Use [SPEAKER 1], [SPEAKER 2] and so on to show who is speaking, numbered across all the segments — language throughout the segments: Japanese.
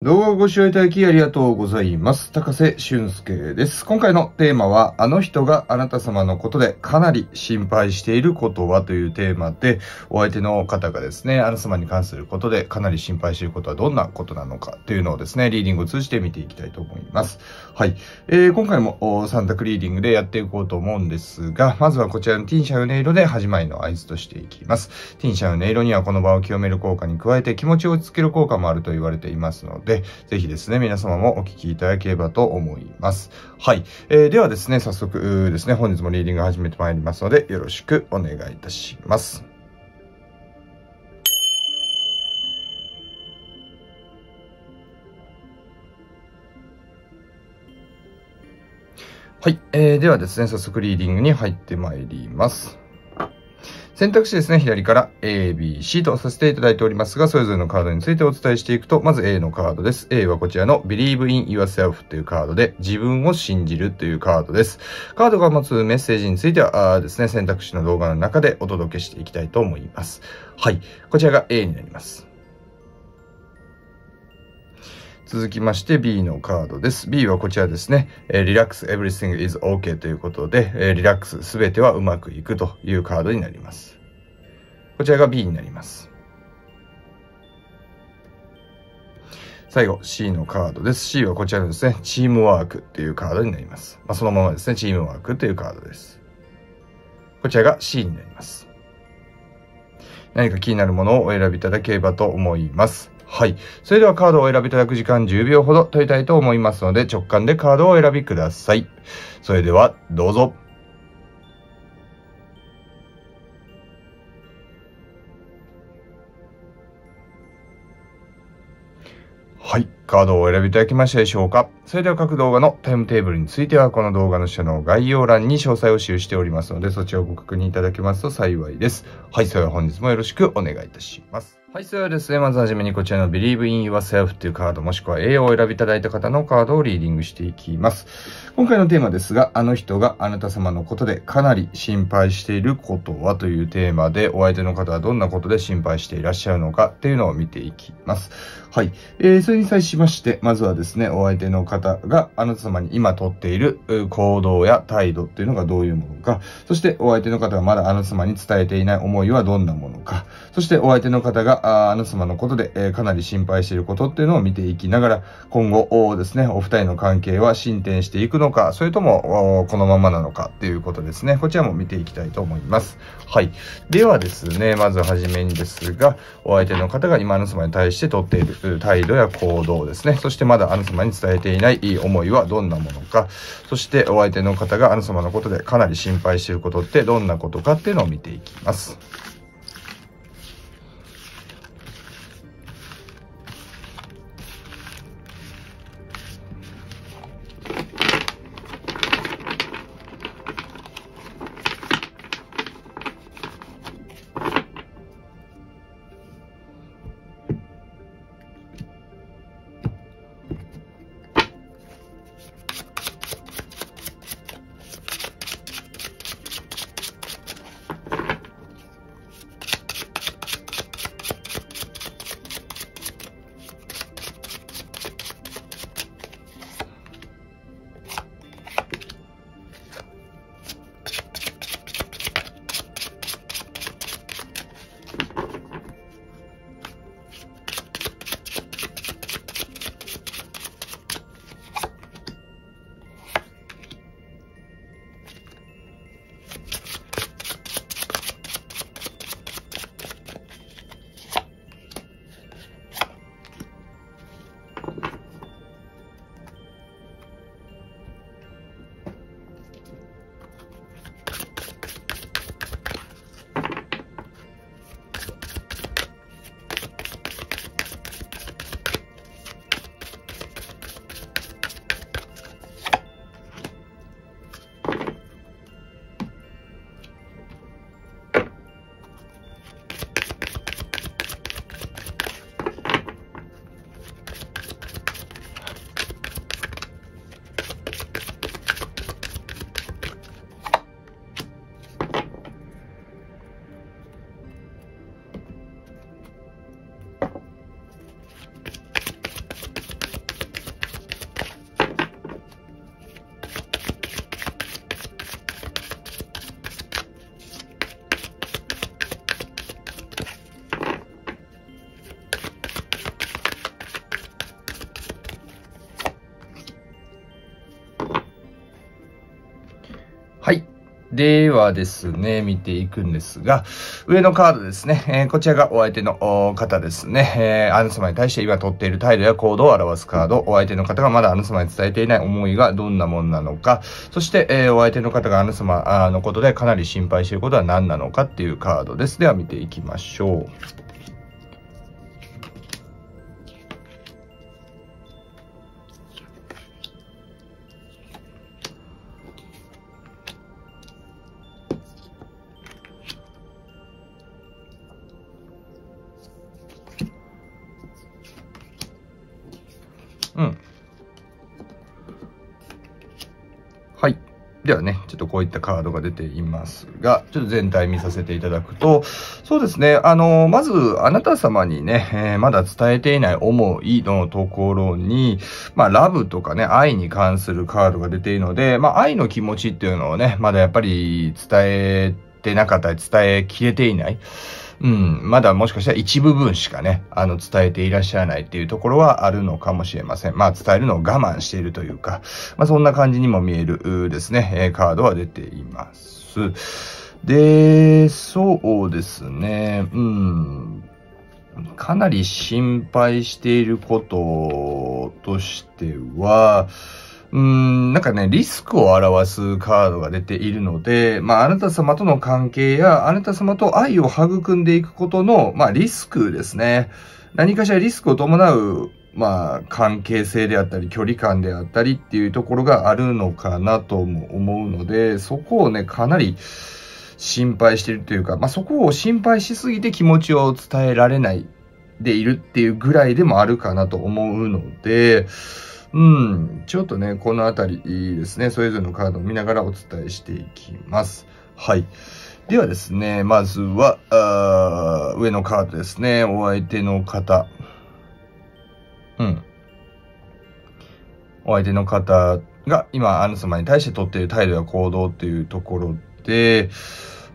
[SPEAKER 1] 動画をご視聴いただきありがとうございます。高瀬俊介です。今回のテーマは、あの人があなた様のことでかなり心配していることはというテーマで、お相手の方がですね、あなた様に関することでかなり心配していることはどんなことなのかというのをですね、リーディングを通じて見ていきたいと思います。はい。えー、今回も3択リーディングでやっていこうと思うんですが、まずはこちらのティンシャウネイロで始まりの合図としていきます。ティンシャウネイロにはこの場を清める効果に加えて気持ちを落ち着ける効果もあると言われていますので、ぜひですね、ですね、皆様もお聞きいただければと思います。はい。えー、ではですね、早速ですね、本日もリーディング始めてまいりますので、よろしくお願いいたします。はい。えー、ではですね、早速リーディングに入ってまいります。選択肢ですね、左から A、B、C とさせていただいておりますが、それぞれのカードについてお伝えしていくと、まず A のカードです。A はこちらの Believe in Yourself というカードで、自分を信じるというカードです。カードが持つメッセージについては、あですね、選択肢の動画の中でお届けしていきたいと思います。はい。こちらが A になります。続きまして B のカードです。B はこちらですね。え、リラックス everything is OK ということで、え、リラックスすべてはうまくいくというカードになります。こちらが B になります。最後 C のカードです。C はこちらですね、チームワークっていうカードになります。まあ、そのままですね、チームワークというカードです。こちらが C になります。何か気になるものをお選びいただければと思います。はい。それではカードを選びいただく時間10秒ほど取りたいと思いますので、直感でカードを選びください。それでは、どうぞ。はい。カードをお選びいただきましたでしょうかそれでは各動画のタイムテーブルについては、この動画の下の概要欄に詳細を記しておりますので、そちらをご確認いただけますと幸いです。はい。それでは本日もよろしくお願いいたします。はい、それではですね、まずはじめにこちらの Believe in Yourself というカード、もしくは A をお選びいただいた方のカードをリーディングしていきます。今回のテーマですが、あの人があなた様のことでかなり心配していることはというテーマで、お相手の方はどんなことで心配していらっしゃるのかっていうのを見ていきます。はい。えー、それに際しまして、まずはですね、お相手の方があなた様に今とっている行動や態度っていうのがどういうものか、そしてお相手の方がまだあなた様に伝えていない思いはどんなものか、そしてお相手の方があなた様のことで、えー、かなり心配していることっていうのを見ていきながら、今後ですね、お二人の関係は進展していくのか、それともこのままなのかっていうことですね。こちらも見ていきたいと思います。はい。ではですね、まずはじめにですが、お相手の方が今あなた様に対して取っている態度や行動ですね。そしてまだあなた様に伝えていない思いはどんなものか、そしてお相手の方があなた様のことでかなり心配していることってどんなことかっていうのを見ていきます。ですね、見ていくんですが、上のカードですね、えー、こちらがお相手の方ですね、えー、あなた様に対して今取っている態度や行動を表すカード、お相手の方がまだあなた様に伝えていない思いがどんなもんなのか、そして、えー、お相手の方があなた様のことでかなり心配していることは何なのかっていうカードです。では見ていきましょう。ではね、ちょっとこういったカードが出ていますが、ちょっと全体見させていただくと、そうですね、あの、まず、あなた様にね、えー、まだ伝えていない思いのところに、まあ、ラブとかね、愛に関するカードが出ているので、まあ、愛の気持ちっていうのをね、まだやっぱり伝えてなかったり、伝えきれていない。うん、まだもしかしたら一部分しかね、あの、伝えていらっしゃらないっていうところはあるのかもしれません。まあ、伝えるのを我慢しているというか、まあ、そんな感じにも見えるですね、えカードは出ています。で、そうですね、うん、かなり心配していることとしては、うん、なんかね、リスクを表すカードが出ているので、まあ、あなた様との関係や、あなた様と愛を育んでいくことの、まあ、リスクですね。何かしらリスクを伴う、まあ、関係性であったり、距離感であったりっていうところがあるのかなとも思うので、そこをね、かなり心配してるというか、まあ、そこを心配しすぎて気持ちを伝えられないでいるっていうぐらいでもあるかなと思うので、うん、ちょっとね、このあたりですね、それぞれのカードを見ながらお伝えしていきます。はい。ではですね、まずは、あ上のカードですね、お相手の方。うん。お相手の方が今、あなた様に対して取っている態度や行動っていうところで、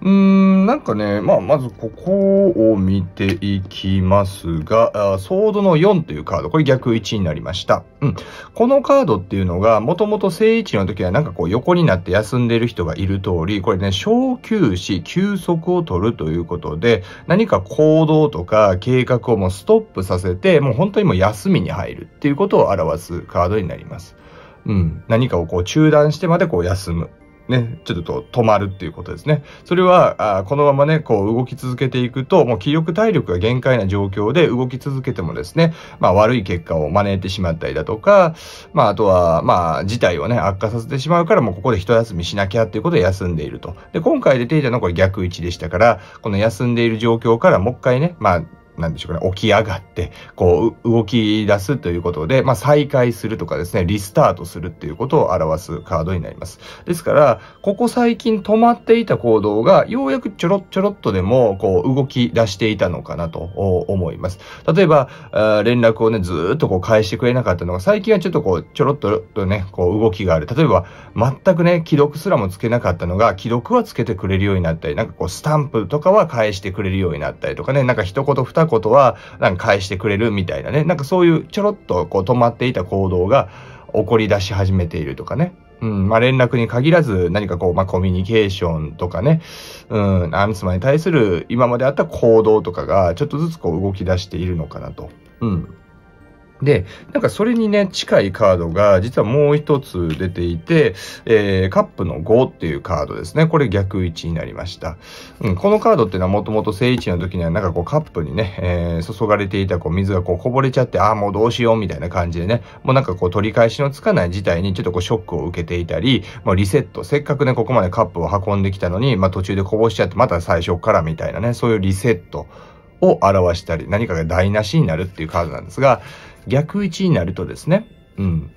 [SPEAKER 1] うーん、なんかね、まあ、まずここを見ていきますが、ソードの4というカード、これ逆位置になりました。うん。このカードっていうのが、もともと正位置の時はなんかこう横になって休んでる人がいる通り、これね、小休止、休息を取るということで、何か行動とか計画をもうストップさせて、もう本当にもう休みに入るっていうことを表すカードになります。うん。何かをこう中断してまでこう休む。ね、ちょっと止まるっていうことですね。それは、あこのままね、こう動き続けていくと、もう気力体力が限界な状況で動き続けてもですね、まあ悪い結果を招いてしまったりだとか、まああとは、まあ事態をね、悪化させてしまうからもうここで一休みしなきゃっていうことで休んでいると。で、今回出ていたのはこれ逆位置でしたから、この休んでいる状況からもう一回ね、まあなんでしょうかね、起き上がって、こう、動き出すということで、まあ、再開するとかですね、リスタートするっていうことを表すカードになります。ですから、ここ最近止まっていた行動が、ようやくちょろちょろっとでも、こう、動き出していたのかなと思います。例えば、連絡をね、ずっとこう返してくれなかったのが、最近はちょっとこう、ちょろっとね、こう、動きがある。例えば、全くね、既読すらもつけなかったのが、既読はつけてくれるようになったり、なんかこう、スタンプとかは返してくれるようになったりとかね、なんか一言二たことは、なんか返してくれるみたいなね。なんかそういうちょろっとこう止まっていた行動が起こり出し始めているとかね。うん、まあ、連絡に限らず何かこう、まあ、コミュニケーションとかね、うん、アンスマに対する今まであった行動とかがちょっとずつこう動き出しているのかなと。うん。で、なんかそれにね、近いカードが実はもう一つ出ていて、えー、カップの5っていうカードですね。これ逆位置になりました。うん、このカードっていうのはもともと正位置の時にはなんかこうカップにね、えー、注がれていたこう水がこうこぼれちゃって、ああ、もうどうしようみたいな感じでね、もうなんかこう取り返しのつかない事態にちょっとこうショックを受けていたり、もうリセット、せっかくね、ここまでカップを運んできたのに、まあ途中でこぼしちゃってまた最初からみたいなね、そういうリセットを表したり、何かが台無しになるっていうカードなんですが、逆位置になるとですね、うん。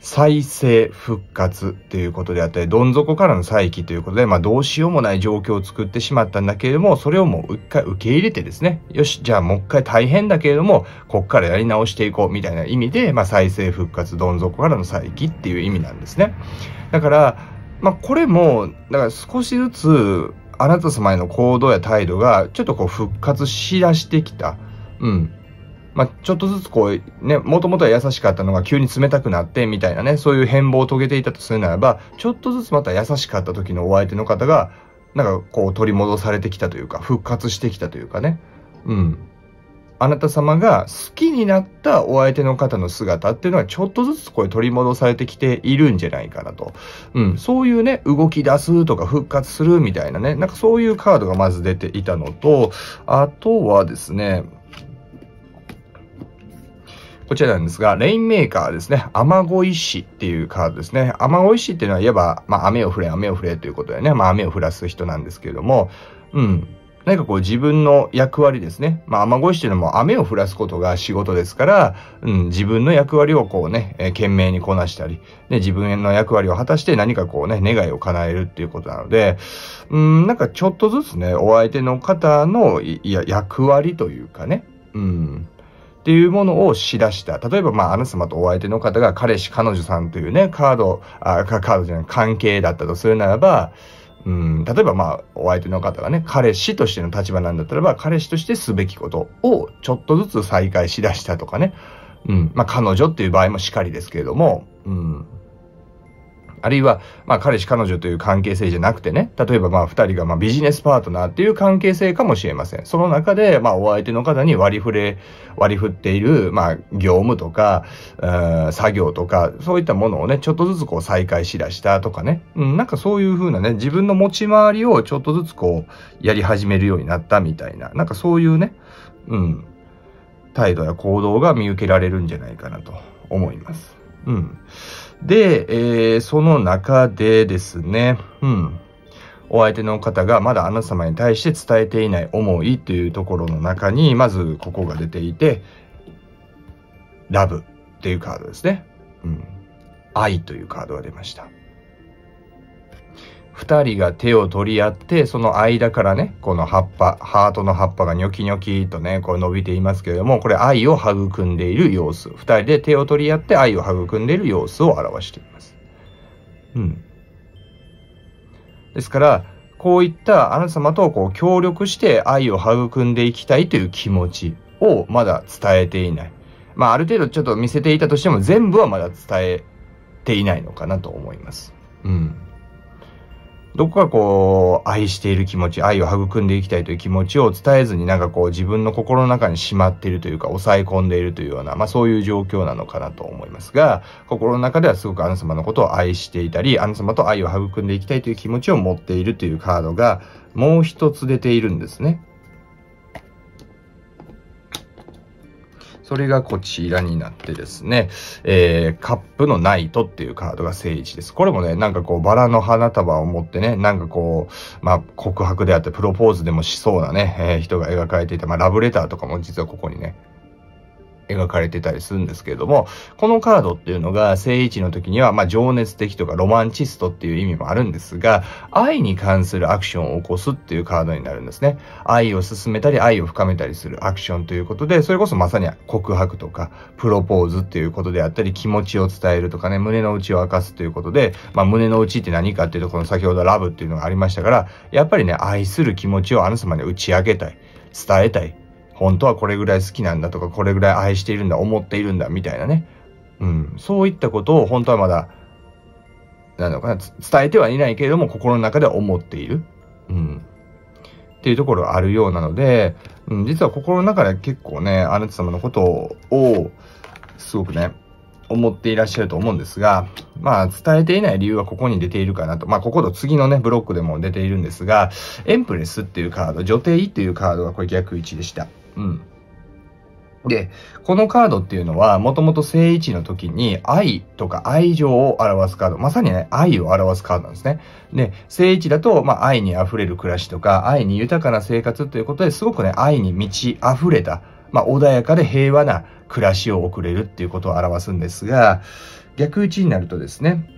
[SPEAKER 1] 再生復活っていうことであったり、どん底からの再起ということで、まあどうしようもない状況を作ってしまったんだけれども、それをもう一回受け入れてですね、よし、じゃあもう一回大変だけれども、こっからやり直していこうみたいな意味で、まあ再生復活、どん底からの再起っていう意味なんですね。だから、まあこれも、だから少しずつ、あなた様への行動や態度がちょっとこう復活しだしてきた。うん。まあ、ちょっとずつこう、ね、もともとは優しかったのが急に冷たくなってみたいなね、そういう変貌を遂げていたとするならば、ちょっとずつまた優しかった時のお相手の方が、なんかこう取り戻されてきたというか、復活してきたというかね。うん。あなた様が好きになったお相手の方の姿っていうのはちょっとずつこれ取り戻されてきているんじゃないかなと。うん、そういうね、動き出すとか復活するみたいなね、なんかそういうカードがまず出ていたのと、あとはですね、こちらなんですが、レインメーカーですね。雨乞い師っていうカードですね。雨乞い師っていうのは、いわば、まあ、雨を降れ、雨を降れということでね、まあ、雨を降らす人なんですけれども、うん。何かこう自分の役割ですね。まあ、雨乞い師というのも雨を降らすことが仕事ですから、うん、自分の役割をこうね、えー、懸命にこなしたり、ね、自分の役割を果たして何かこうね、願いを叶えるっていうことなので、うん、なんかちょっとずつね、お相手の方の、いや、役割というかね、うん、っていうものをしだした。例えば、まあ、あなた様とお相手の方が彼氏、彼女さんというね、カード、あカードじゃない、関係だったとするならば、うん、例えばまあ、お相手の方がね、彼氏としての立場なんだったらば、彼氏としてすべきことをちょっとずつ再開しだしたとかね。うん、まあ、彼女っていう場合もしかりですけれども、うん、あるいは、まあ、彼氏彼女という関係性じゃなくてね、例えばまあ、二人がまあビジネスパートナーっていう関係性かもしれません。その中で、まあ、お相手の方に割り振れ、割り振っている、まあ、業務とか、作業とか、そういったものをね、ちょっとずつこう再開しだしたとかね、うん、なんかそういうふうなね、自分の持ち回りをちょっとずつこう、やり始めるようになったみたいな、なんかそういうね、うん、態度や行動が見受けられるんじゃないかなと思います。うん。で、えー、その中でですね、うん。お相手の方がまだあなた様に対して伝えていない思いというところの中に、まずここが出ていて、ラブっていうカードですね。うん。愛というカードが出ました。二人が手を取り合って、その間からね、この葉っぱ、ハートの葉っぱがニョキニョキとね、こう伸びていますけれども、これ愛を育んでいる様子。二人で手を取り合って愛を育んでいる様子を表しています。うん。ですから、こういったあなた様とこう協力して愛を育んでいきたいという気持ちをまだ伝えていない。まあ、ある程度ちょっと見せていたとしても全部はまだ伝えていないのかなと思います。うん。どこかこう、愛している気持ち、愛を育んでいきたいという気持ちを伝えずになんかこう自分の心の中にしまっているというか抑え込んでいるというような、まあそういう状況なのかなと思いますが、心の中ではすごくあなた様のことを愛していたり、あなた様と愛を育んでいきたいという気持ちを持っているというカードがもう一つ出ているんですね。それがこちらになってですね、えー、カップのナイトっていうカードが聖地です。これもね、なんかこう、バラの花束を持ってね、なんかこう、まあ、告白であってプロポーズでもしそうなね、えー、人が描かれていた、まあ、ラブレターとかも実はここにね、描かれてたりするんですけれども、このカードっていうのが、聖一の時には、まあ、情熱的とかロマンチストっていう意味もあるんですが、愛に関するアクションを起こすっていうカードになるんですね。愛を進めたり、愛を深めたりするアクションということで、それこそまさに告白とか、プロポーズっていうことであったり、気持ちを伝えるとかね、胸の内を明かすということで、まあ、胸の内って何かっていうと、この先ほどラブっていうのがありましたから、やっぱりね、愛する気持ちをあなた様に打ち明けたい、伝えたい、本当はこれぐらい好きなんだとか、これぐらい愛しているんだ、思っているんだ、みたいなね。うん。そういったことを本当はまだ、なのかな、伝えてはいないけれども、心の中では思っている。うん。っていうところがあるようなので、うん、実は心の中で結構ね、あなた様のことを、すごくね、思っていらっしゃると思うんですが、まあ、伝えていない理由はここに出ているかなと。まあ、ここと次のね、ブロックでも出ているんですが、エンプレスっていうカード、女帝っていうカードがこれ逆位置でした。うん。で、このカードっていうのは、もともと正位置の時に愛とか愛情を表すカード。まさにね、愛を表すカードなんですね。で、正位置だと、まあ、愛に溢れる暮らしとか、愛に豊かな生活ということですごくね、愛に満ち溢れた、まあ、穏やかで平和な暮らしを送れるっていうことを表すんですが、逆位置になるとですね、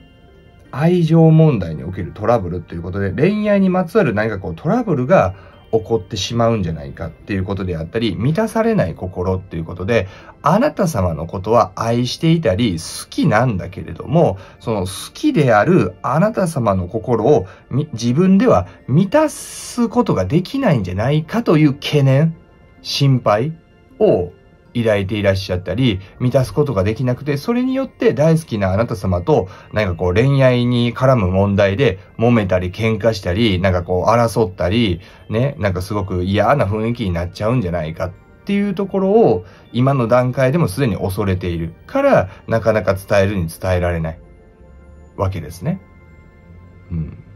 [SPEAKER 1] 愛情問題におけるトラブルっていうことで、恋愛にまつわる何かこうトラブルが起こってしまうんじゃないかっていうことであったり、満たされない心っていうことで、あなた様のことは愛していたり、好きなんだけれども、その好きであるあなた様の心を自分では満たすことができないんじゃないかという懸念、心配を抱いていらっしゃったり、満たすことができなくて、それによって大好きなあなた様と、なんかこう恋愛に絡む問題で揉めたり喧嘩したり、なんかこう争ったり、ね、なんかすごく嫌な雰囲気になっちゃうんじゃないかっていうところを今の段階でもすでに恐れているからなかなか伝えるに伝えられないわけですね。うん。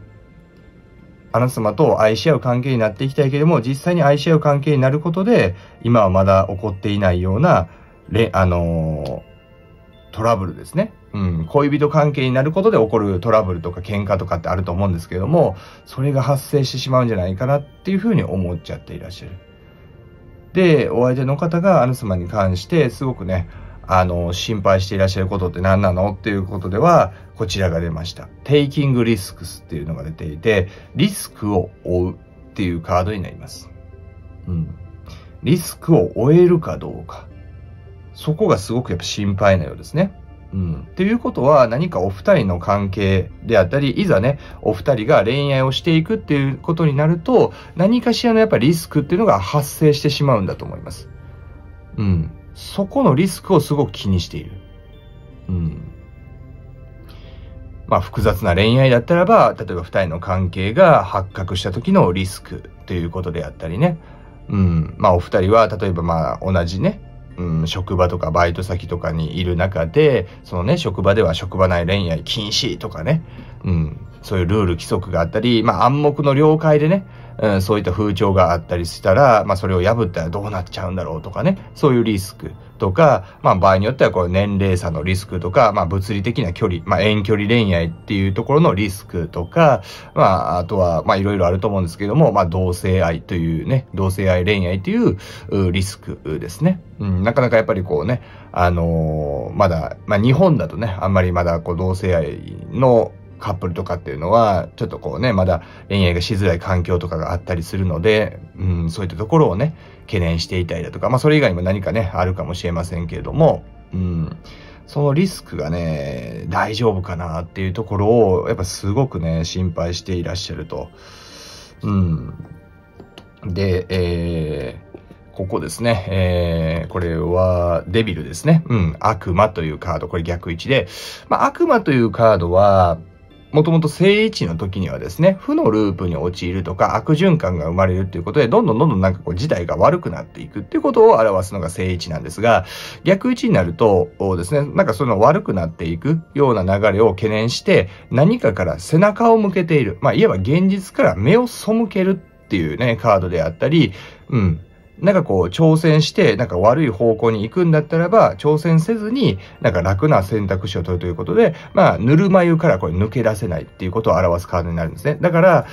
[SPEAKER 1] あなた様と愛し合う関係になっていきたいけれども、実際に愛し合う関係になることで、今はまだ起こっていないような、れあのー、トラブルですね。うん、恋人関係になることで起こるトラブルとか喧嘩とかってあると思うんですけども、それが発生してしまうんじゃないかなっていうふうに思っちゃっていらっしゃる。で、お相手の方があなた様に関してすごくね、あの、心配していらっしゃることって何なの？っていうことでは、こちらが出ました。テイキングリスクスっていうのが出ていて、リスクを負うっていうカードになります。うん。リスクを負えるかどうか。そこがすごくやっぱ心配なようですね。うん。っていうことは何かお二人の関係であったり、いざね、お二人が恋愛をしていくっていうことになると、何かしらのやっぱリスクっていうのが発生してしまうんだと思います。うん。そこのリスクをすごく気にしている。うん。まあ複雑な恋愛だったらば、例えば2人の関係が発覚した時のリスクということであったりね。うん。まあお二人は例えばまあ同じね、うん、職場とかバイト先とかにいる中で、そのね、職場では職場内恋愛禁止とかね、うん、そういうルール規則があったり、まあ暗黙の了解でね、うん、そういった風潮があったりしたら、まあそれを破ったらどうなっちゃうんだろうとかね、そういうリスクとか、まあ場合によってはこう年齢差のリスクとか、まあ物理的な距離、まあ遠距離恋愛っていうところのリスクとか、まああとはまあいろいろあると思うんですけども、まあ同性愛というね、同性愛恋愛というリスクですね。うん、なかなかやっぱりこうね、あのー、まだ、まあ日本だとね、あんまりまだこう同性愛のカップルとかっていうのは、ちょっとこうね、まだ恋愛がしづらい環境とかがあったりするので、うん、そういったところをね、懸念していたりだとか、まあそれ以外にも何かね、あるかもしれませんけれども、うん、そのリスクがね、大丈夫かなっていうところを、やっぱすごくね、心配していらっしゃると。うん。で、えー、ここですね。えー、これはデビルですね。うん。悪魔というカード。これ逆位置で。まあ、悪魔というカードは、もともと正位置の時にはですね、負のループに陥るとか悪循環が生まれるっていうことで、どんどんどんどんなんかこう事態が悪くなっていくっていうことを表すのが正位置なんですが、逆位置になるとですね、なんかその悪くなっていくような流れを懸念して、何かから背中を向けている。まあ、いわば現実から目を背けるっていうね、カードであったり、うん。なんかこう挑戦して、なんか悪い方向に行くんだったらば、挑戦せずに、なんか楽な選択肢を取るということで、まあ、ぬるま湯からこれ抜け出せないっていうことを表すカードになるんですね。だから、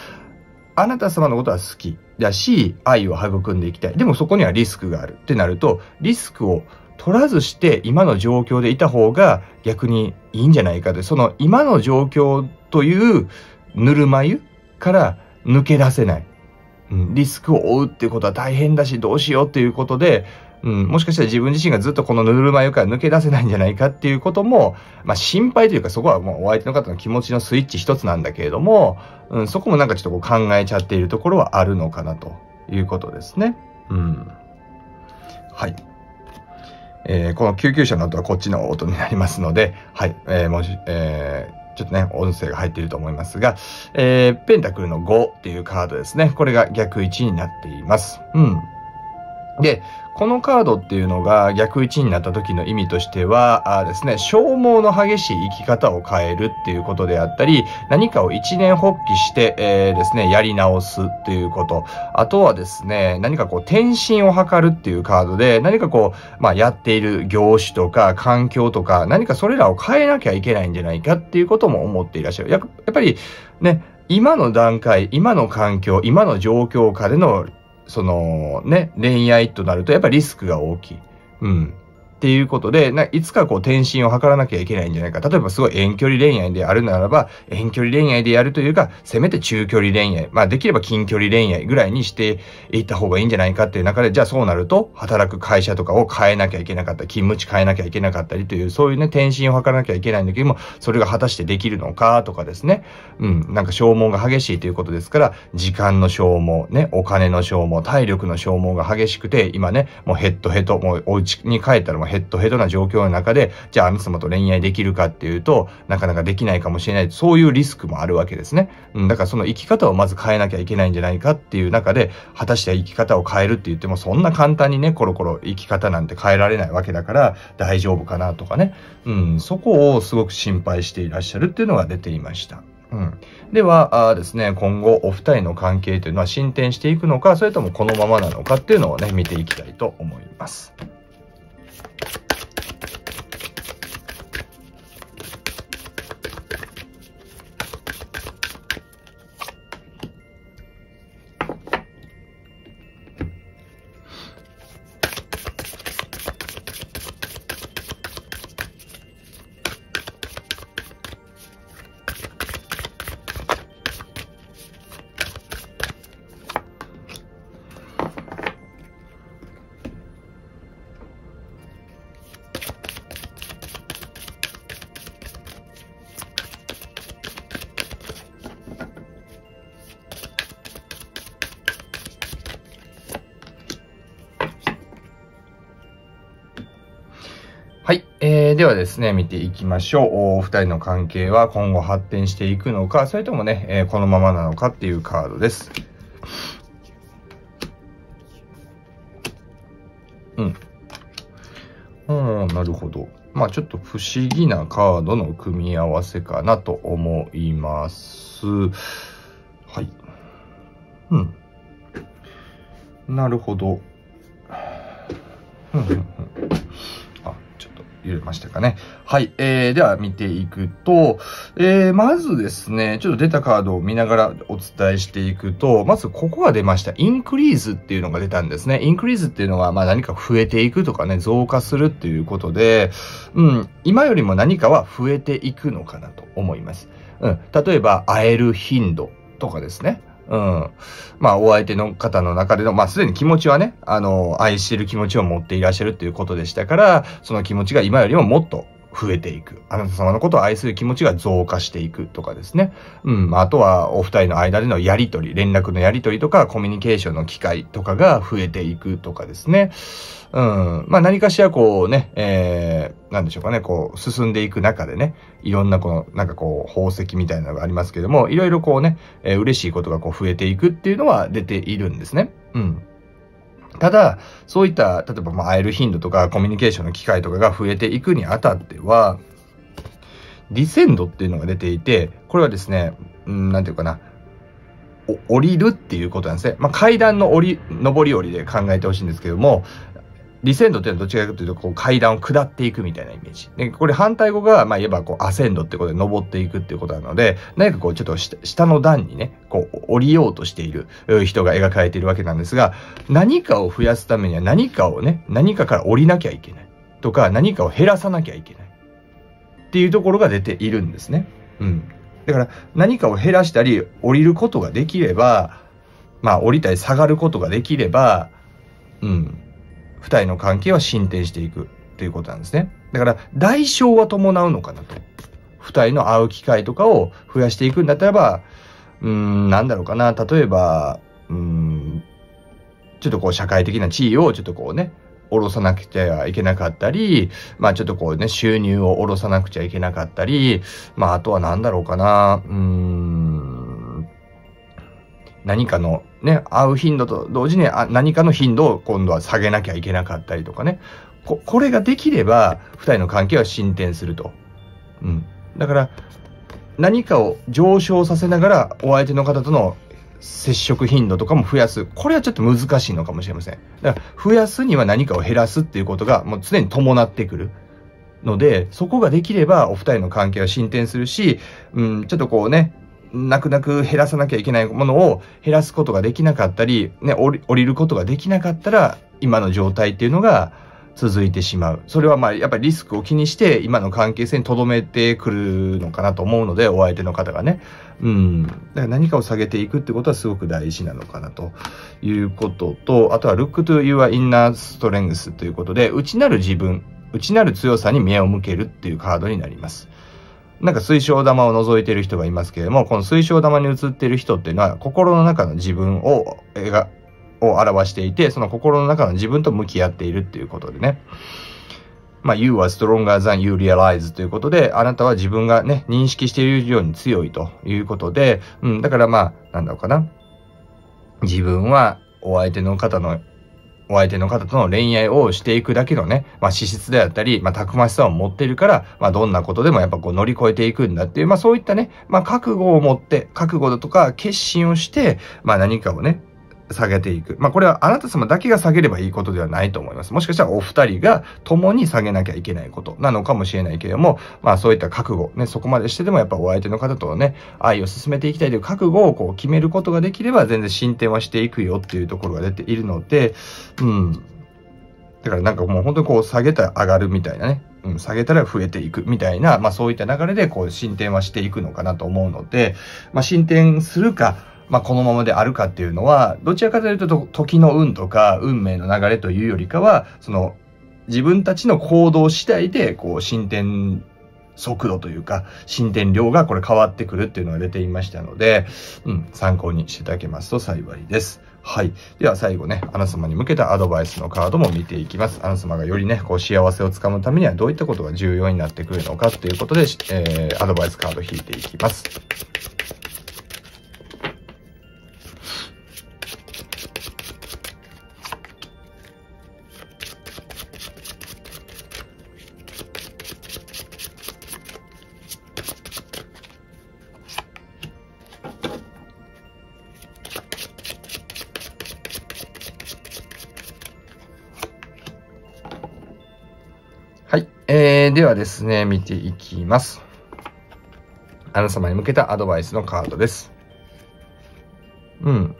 [SPEAKER 1] あなた様のことは好きだし、愛を育んでいきたい。でもそこにはリスクがあるってなると、リスクを取らずして今の状況でいた方が逆にいいんじゃないかと。その今の状況というぬるま湯から抜け出せない。リスクを負うっていうことは大変だし、どうしようっていうことで、うん、もしかしたら自分自身がずっとこのぬるま湯から抜け出せないんじゃないかっていうことも、まあ心配というかそこはもうお相手の方の気持ちのスイッチ一つなんだけれども、うん、そこもなんかちょっとこう考えちゃっているところはあるのかなということですね。うん。はい。えー、この救急車の音はこっちの音になりますので、はい、えー、もし、えーちょっとね、音声が入っていると思いますが、えー、ペンタクルの5っていうカードですね。これが逆位置になっています。うん。で、このカードっていうのが逆位置になった時の意味としては、あですね、消耗の激しい生き方を変えるっていうことであったり、何かを一年発起して、えー、ですね、やり直すっていうこと。あとはですね、何かこう転身を図るっていうカードで、何かこう、まあやっている業種とか環境とか、何かそれらを変えなきゃいけないんじゃないかっていうことも思っていらっしゃる。やっぱりね、今の段階、今の環境、今の状況下でのそのね、恋愛となるとやっぱりリスクが大きい。うん。っていうことで、ないつかこう転身を図らなきゃいけないんじゃないか。例えばすごい遠距離恋愛であるならば、遠距離恋愛でやるというか、せめて中距離恋愛、まあできれば近距離恋愛ぐらいにしていった方がいいんじゃないかっていう中で、じゃあそうなると、働く会社とかを変えなきゃいけなかった、勤務地変えなきゃいけなかったりという、そういうね、転身を図らなきゃいけないんだけども、それが果たしてできるのかとかですね。うん、なんか消耗が激しいということですから、時間の消耗、ね、お金の消耗、体力の消耗が激しくて、今ね、もうヘッドヘッド、もうお家に帰ったらもうヘッドヘッドな状況の中で、じゃああの妻と恋愛できるかっていうと、なかなかできないかもしれない。そういうリスクもあるわけですね。うん、だからその生き方をまず変えなきゃいけないんじゃないかっていう中で、果たして生き方を変えるって言っても、そんな簡単にね、コロコロ生き方なんて変えられないわけだから、大丈夫かなとかね。うん、そこをすごく心配していらっしゃるっていうのが出ていました。うん、ではあですね、今後お二人の関係というのは進展していくのか、それともこのままなのかっていうのをね、見ていきたいと思います。ね、見ていきましょう。お二人の関係は今後発展していくのか、それともね、えー、このままなのかっていうカードです。うん。うん、なるほど。まあちょっと不思議なカードの組み合わせかなと思います。はい。うん。なるほど。うんうんうん入れましたかね。はい。えー、では見ていくと、えー、まずですね、ちょっと出たカードを見ながらお伝えしていくと、まずここが出ました。インクリーズっていうのが出たんですね。インクリーズっていうのは、まあ何か増えていくとかね、増加するっていうことで、うん、今よりも何かは増えていくのかなと思います。うん、例えば、会える頻度とかですね。うん。まあ、お相手の方の中での、まあ、すでに気持ちはね、あの、愛してる気持ちを持っていらっしゃるっていうことでしたから、その気持ちが今よりももっと増えていく。あなた様のことを愛する気持ちが増加していくとかですね。うん。あとは、お二人の間でのやりとり、連絡のやりとりとか、コミュニケーションの機会とかが増えていくとかですね。うん。まあ、何かしらこうね、えー、なんでしょうかね、こう、進んでいく中でね、いろんなこの、なんかこう、宝石みたいなのがありますけども、いろいろこうね、えー、嬉しいことがこう増えていくっていうのは出ているんですね。うん。ただ、そういった、例えばまあ会える頻度とかコミュニケーションの機会とかが増えていくにあたっては、ディセンドっていうのが出ていて、これはですね、うん、なんていうかな、降りるっていうことなんですね。まあ、階段の降り、上り下りで考えてほしいんですけども、リセンドっていうのはどっちかというと、こう階段を下っていくみたいなイメージ。で、これ反対語が、まあ言えばこうアセンドってことで登っていくっていうことなので、何かこうちょっと下の段にね、こう降りようとしている人が描かれているわけなんですが、何かを増やすためには何かをね、何かから降りなきゃいけない。とか、何かを減らさなきゃいけない。っていうところが出ているんですね。うん。だから何かを減らしたり降りることができれば、まあ降りたり下がることができれば、うん。二人の関係は進展していくということなんですね。だから、代償は伴うのかなと。二人の会う機会とかを増やしていくんだったらば、うん、なんだろうかな。例えば、うん、ちょっとこう社会的な地位をちょっとこうね、下ろさなくちゃいけなかったり、まあちょっとこうね、収入を下ろさなくちゃいけなかったり、まああとは何だろうかな。うーん、何かのね、会う頻度と同時に何かの頻度を今度は下げなきゃいけなかったりとかね。ここれができれば、二人の関係は進展すると。うん。だから、何かを上昇させながら、お相手の方との接触頻度とかも増やす。これはちょっと難しいのかもしれません。だから、増やすには何かを減らすっていうことが、もう常に伴ってくる。ので、そこができれば、お二人の関係は進展するし、うん、ちょっとこうね、泣く泣く減らさなきゃいけないものを減らすことができなかったり、ね、降り降りることができなかったら、今の状態っていうのが、続いてしまう。それはまあやっぱりリスクを気にして今の関係性に留めてくるのかなと思うので、お相手の方がね。うん。だから何かを下げていくってことはすごく大事なのかなということと、あとは look to your inner strength ということで、内なる自分、内なる強さに目を向けるっていうカードになります。なんか水晶玉を覗いてる人がいますけれども、この水晶玉に映ってる人っていうのは心の中の自分を描を表していて、その心の中の自分と向き合っているっていうことでね。まあ、you are stronger than you realize ということで、あなたは自分がね、認識しているように強いということで、うん、だからまあ、なんだろうかな。自分はお相手の方の、お相手の方との恋愛をしていくだけのね、まあ、資質であったり、まあ、たくましさを持っているから、まあ、どんなことでもやっぱこう乗り越えていくんだっていう、まあ、そういったね、まあ、覚悟を持って、覚悟だとか決心をして、まあ、何かをね、下げていく。まあこれはあなた様だけが下げればいいことではないと思います。もしかしたらお二人が共に下げなきゃいけないことなのかもしれないけれども、まあそういった覚悟、ね、そこまでしてでもやっぱお相手の方とね、愛を進めていきたいという覚悟をこう決めることができれば全然進展はしていくよっていうところが出ているので、うん。だからなんかもう本当にこう下げたら上がるみたいなね。うん、下げたら増えていくみたいな、まあそういった流れでこう進展はしていくのかなと思うので、まあ進展するか、まあ、このままであるかっていうのは、どちらかというと、時の運とか運命の流れというよりかは、その、自分たちの行動次第で、こう、進展速度というか、進展量がこれ変わってくるっていうのが出ていましたので、うん、参考にしていただけますと幸いです。はい。では最後ね、あなた様に向けたアドバイスのカードも見ていきます。あなた様がよりね、こう幸せをつかむためにはどういったことが重要になってくるのかということで、えー、アドバイスカード引いていきます。ですね、見ていきます。あなた様に向けたアドバイスのカードです。うん。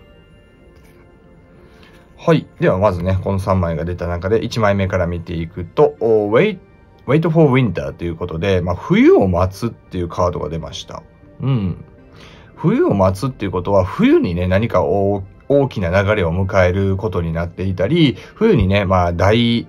[SPEAKER 1] はい。では、まずね、この3枚が出た中で1枚目から見ていくと、wait, wait for winter ということで、まあ、冬を待つっていうカードが出ました。うん。冬を待つっていうことは、冬にね、何か大きな流れを迎えることになっていたり、冬にね、まあ、大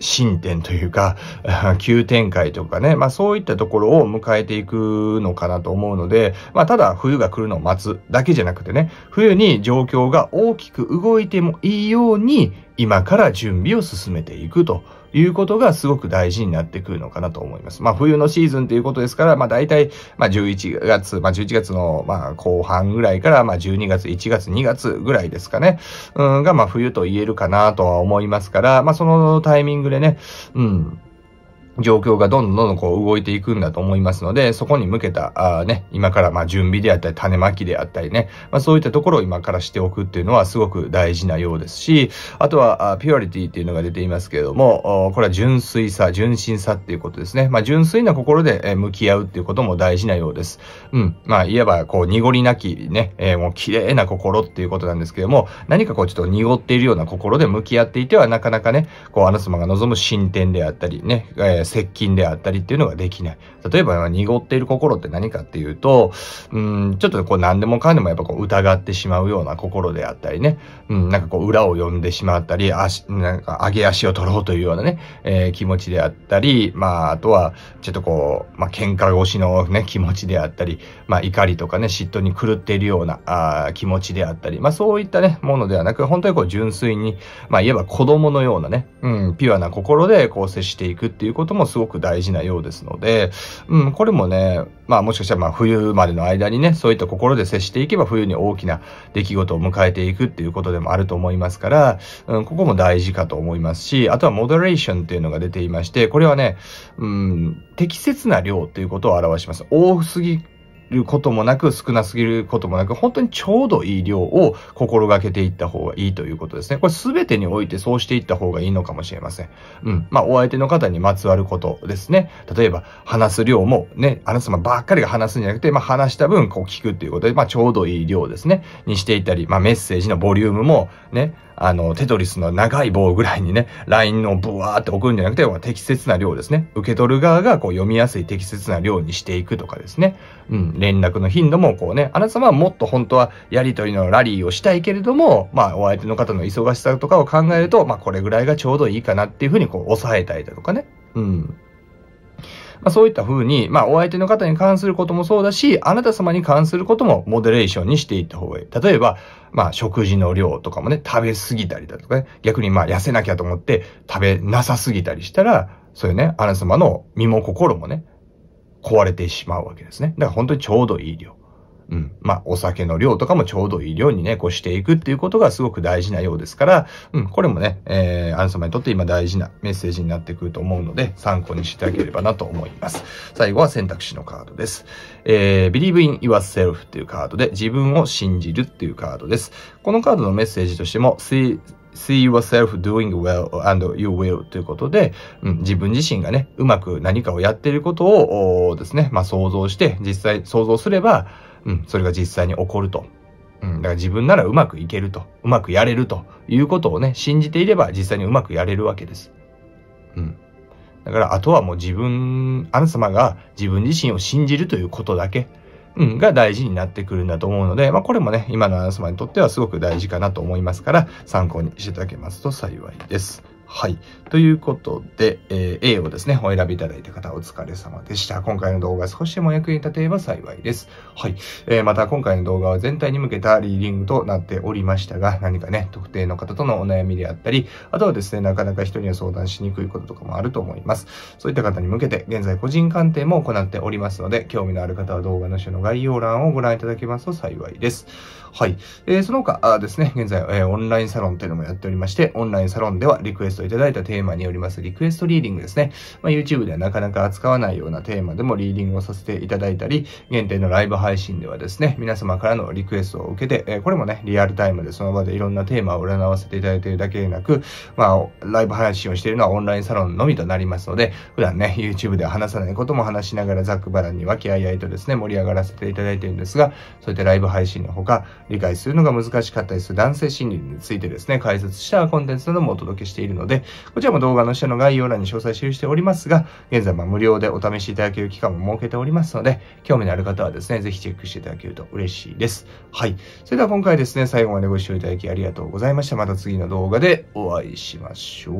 [SPEAKER 1] 進展というか、急展開とかね、まあそういったところを迎えていくのかなと思うので、まあただ冬が来るのを待つだけじゃなくてね、冬に状況が大きく動いてもいいように、今から準備を進めていくと。いうことがすごく大事になってくるのかなと思います。まあ冬のシーズンということですから、まあ大体、まあ11月、まあ11月のまあ後半ぐらいから、まあ12月、1月、2月ぐらいですかね、うん、がまあ冬と言えるかなとは思いますから、まあそのタイミングでね、うん、状況がどんどんどんどんこう動いていくんだと思いますので、そこに向けた、あね、今からまあ準備であったり、種まきであったりね、まあそういったところを今からしておくっていうのはすごく大事なようですし、あとは、あピュアリティっていうのが出ていますけれども、これは純粋さ、純真さっていうことですね。まあ純粋な心で向き合うっていうことも大事なようです。うん。まあ、いわばこう、濁りなきね、えー、もう綺麗な心っていうことなんですけども、何かこうちょっと濁っているような心で向き合っていては、なかなかね、こう、あなた様が望む進展であったりね、えー接近であったりっていうのができない。例えば、濁っている心って何かっていうと、うん、ちょっとこう何でもかんでもやっぱこう疑ってしまうような心であったりね、うん、なんかこう裏を読んでしまったり、足、なんか上げ足を取ろうというようなね、えー、気持ちであったり、まあ、あとは、ちょっとこう、まあ、喧嘩越しのね、気持ちであったり、まあ、怒りとかね、嫉妬に狂っているような、あ気持ちであったり、まあ、そういったね、ものではなく、本当にこう純粋に、まあ、言えば子供のようなね、うん、ピュアな心でこう接していくっていうこともすごく大事なようですので、うん、これもね、まあもしかしたらまあ冬までの間にね、そういった心で接していけば冬に大きな出来事を迎えていくっていうことでもあると思いますから、うん、ここも大事かと思いますし、あとはモデレーションっていうのが出ていまして、これはね、うん、適切な量っていうことを表します。多すぎることもなく、少なすぎることもなく、本当にちょうどいい量を心がけていった方がいいということですね。これ全てにおいてそうしていった方がいいのかもしれません。うん。まあ、お相手の方にまつわることですね。例えば、話す量もね、あなた様ばっかりが話すんじゃなくて、まあ、話した分、こう聞くっていうことで、まあ、ちょうどいい量ですね。にしていったり、まあ、メッセージのボリュームもね、あの、テトリスの長い棒ぐらいにね、LINE をブワーって送るんじゃなくて、適切な量ですね。受け取る側がこう読みやすい適切な量にしていくとかですね。うん、連絡の頻度もこうね、あなた様はもっと本当はやりとりのラリーをしたいけれども、まあ、お相手の方の忙しさとかを考えると、まあ、これぐらいがちょうどいいかなっていうふうにこう、抑えたいだとかね。うん。まあ、そういった風に、まあ、お相手の方に関することもそうだし、あなた様に関することもモデレーションにしていった方がいい。例えば、まあ、食事の量とかもね、食べ過ぎたりだとかね、逆にまあ、痩せなきゃと思って食べなさすぎたりしたら、そういうね、あなた様の身も心もね、壊れてしまうわけですね。だから本当にちょうどいい量。うん。まあ、お酒の量とかもちょうどいい量にね、こうしていくっていうことがすごく大事なようですから、うん、これもね、えー、アン様にとって今大事なメッセージになってくると思うので、参考にしてあげればなと思います。最後は選択肢のカードです。えー、Believe in yourself っていうカードで、自分を信じるっていうカードです。このカードのメッセージとしても、See see yourself doing well and you will ということで、うん、自分自身がね、うまく何かをやっていることをですね、まあ想像して、実際想像すれば、うん、それが実際に起こると。うん、だから自分ならうまくいけると、うまくやれるということをね、信じていれば実際にうまくやれるわけです。うん。だからあとはもう自分、あなた様が自分自身を信じるということだけ、うん、が大事になってくるんだと思うので、まあこれもね、今のあなた様にとってはすごく大事かなと思いますから、参考にしていただけますと幸いです。はい。ということで、えー、A をですね、お選びいただいた方お疲れ様でした。今回の動画少しでも役に立てれば幸いです。はい。えー、また今回の動画は全体に向けたリーディングとなっておりましたが、何かね、特定の方とのお悩みであったり、あとはですね、なかなか人には相談しにくいこととかもあると思います。そういった方に向けて、現在個人鑑定も行っておりますので、興味のある方は動画の下の概要欄をご覧いただけますと幸いです。はい。えー、その他あですね、現在、えー、オンラインサロンというのもやっておりまして、オンラインサロンではリクエストいただいたテーマによりますリクエストリーディングですね。まあ、YouTube ではなかなか扱わないようなテーマでもリーディングをさせていただいたり、限定のライブ配信ではですね、皆様からのリクエストを受けて、えー、これもね、リアルタイムでその場でいろんなテーマを占わせていただいているだけでなく、まあ、ライブ配信をしているのはオンラインサロンのみとなりますので、普段ね、YouTube では話さないことも話しながらざっくばらんに和気あいあいとですね、盛り上がらせていただいているんですが、そういったライブ配信のほか、理解するのが難しかったりする男性心理についてですね、解説したコンテンツなどもお届けしているので、こちらも動画の下の概要欄に詳細記しておりますが、現在は無料でお試しいただける期間も設けておりますので、興味のある方はですね、ぜひチェックしていただけると嬉しいです。はい。それでは今回ですね、最後までご視聴いただきありがとうございました。また次の動画でお会いしましょ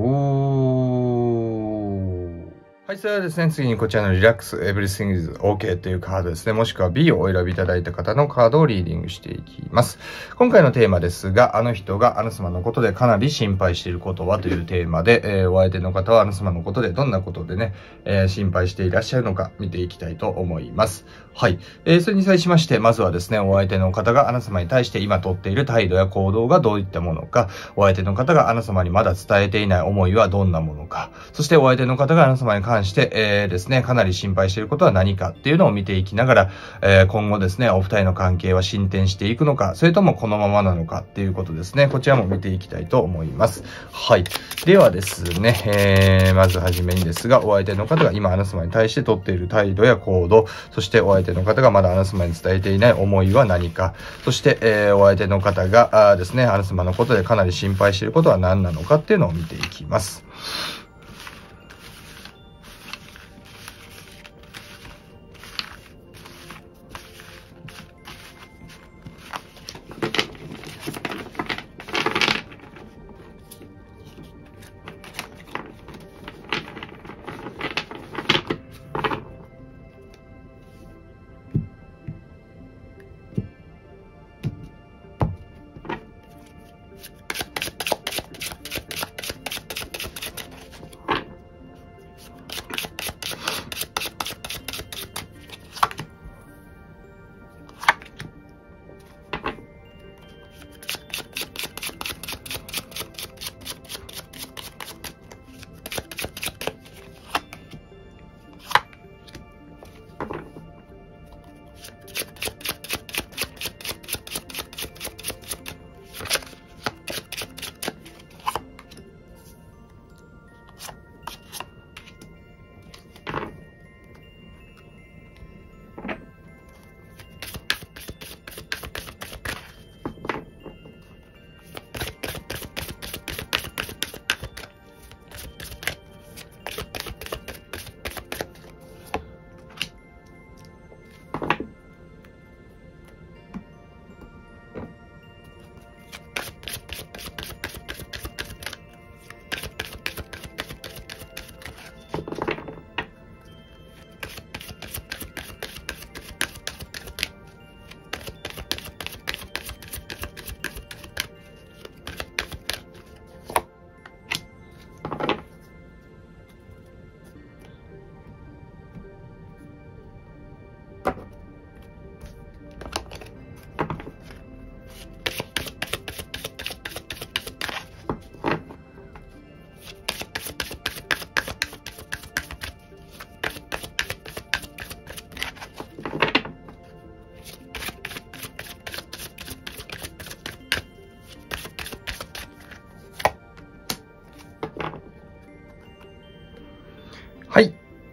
[SPEAKER 1] う。はい、それではですね、次にこちらのリラックス Everything is OK というカードですね、もしくは B をお選びいただいた方のカードをリーディングしていきます。今回のテーマですが、あの人があなた様のことでかなり心配していることはというテーマで、えー、お相手の方はあなた様のことでどんなことでね、えー、心配していらっしゃるのか見ていきたいと思います。はい。えー、それに際しまして、まずはですね、お相手の方があなた様に対して今とっている態度や行動がどういったものか、お相手の方があなた様にまだ伝えていない思いはどんなものか、そしてお相手の方があなた様に関関して、えーですね、かなり心配していることは何かっていうのを見ていきながら、えー、今後ですね、お二人の関係は進展していくのか、それともこのままなのかっていうことですね、こちらも見ていきたいと思います。はい。ではですね、えー、まずはじめにですが、お相手の方が今あなた様に対して取っている態度や行動、そしてお相手の方がまだあなた様に伝えていない思いは何か、そして、えー、お相手の方があですね、あなた様のことでかなり心配していることは何なのかっていうのを見ていきます。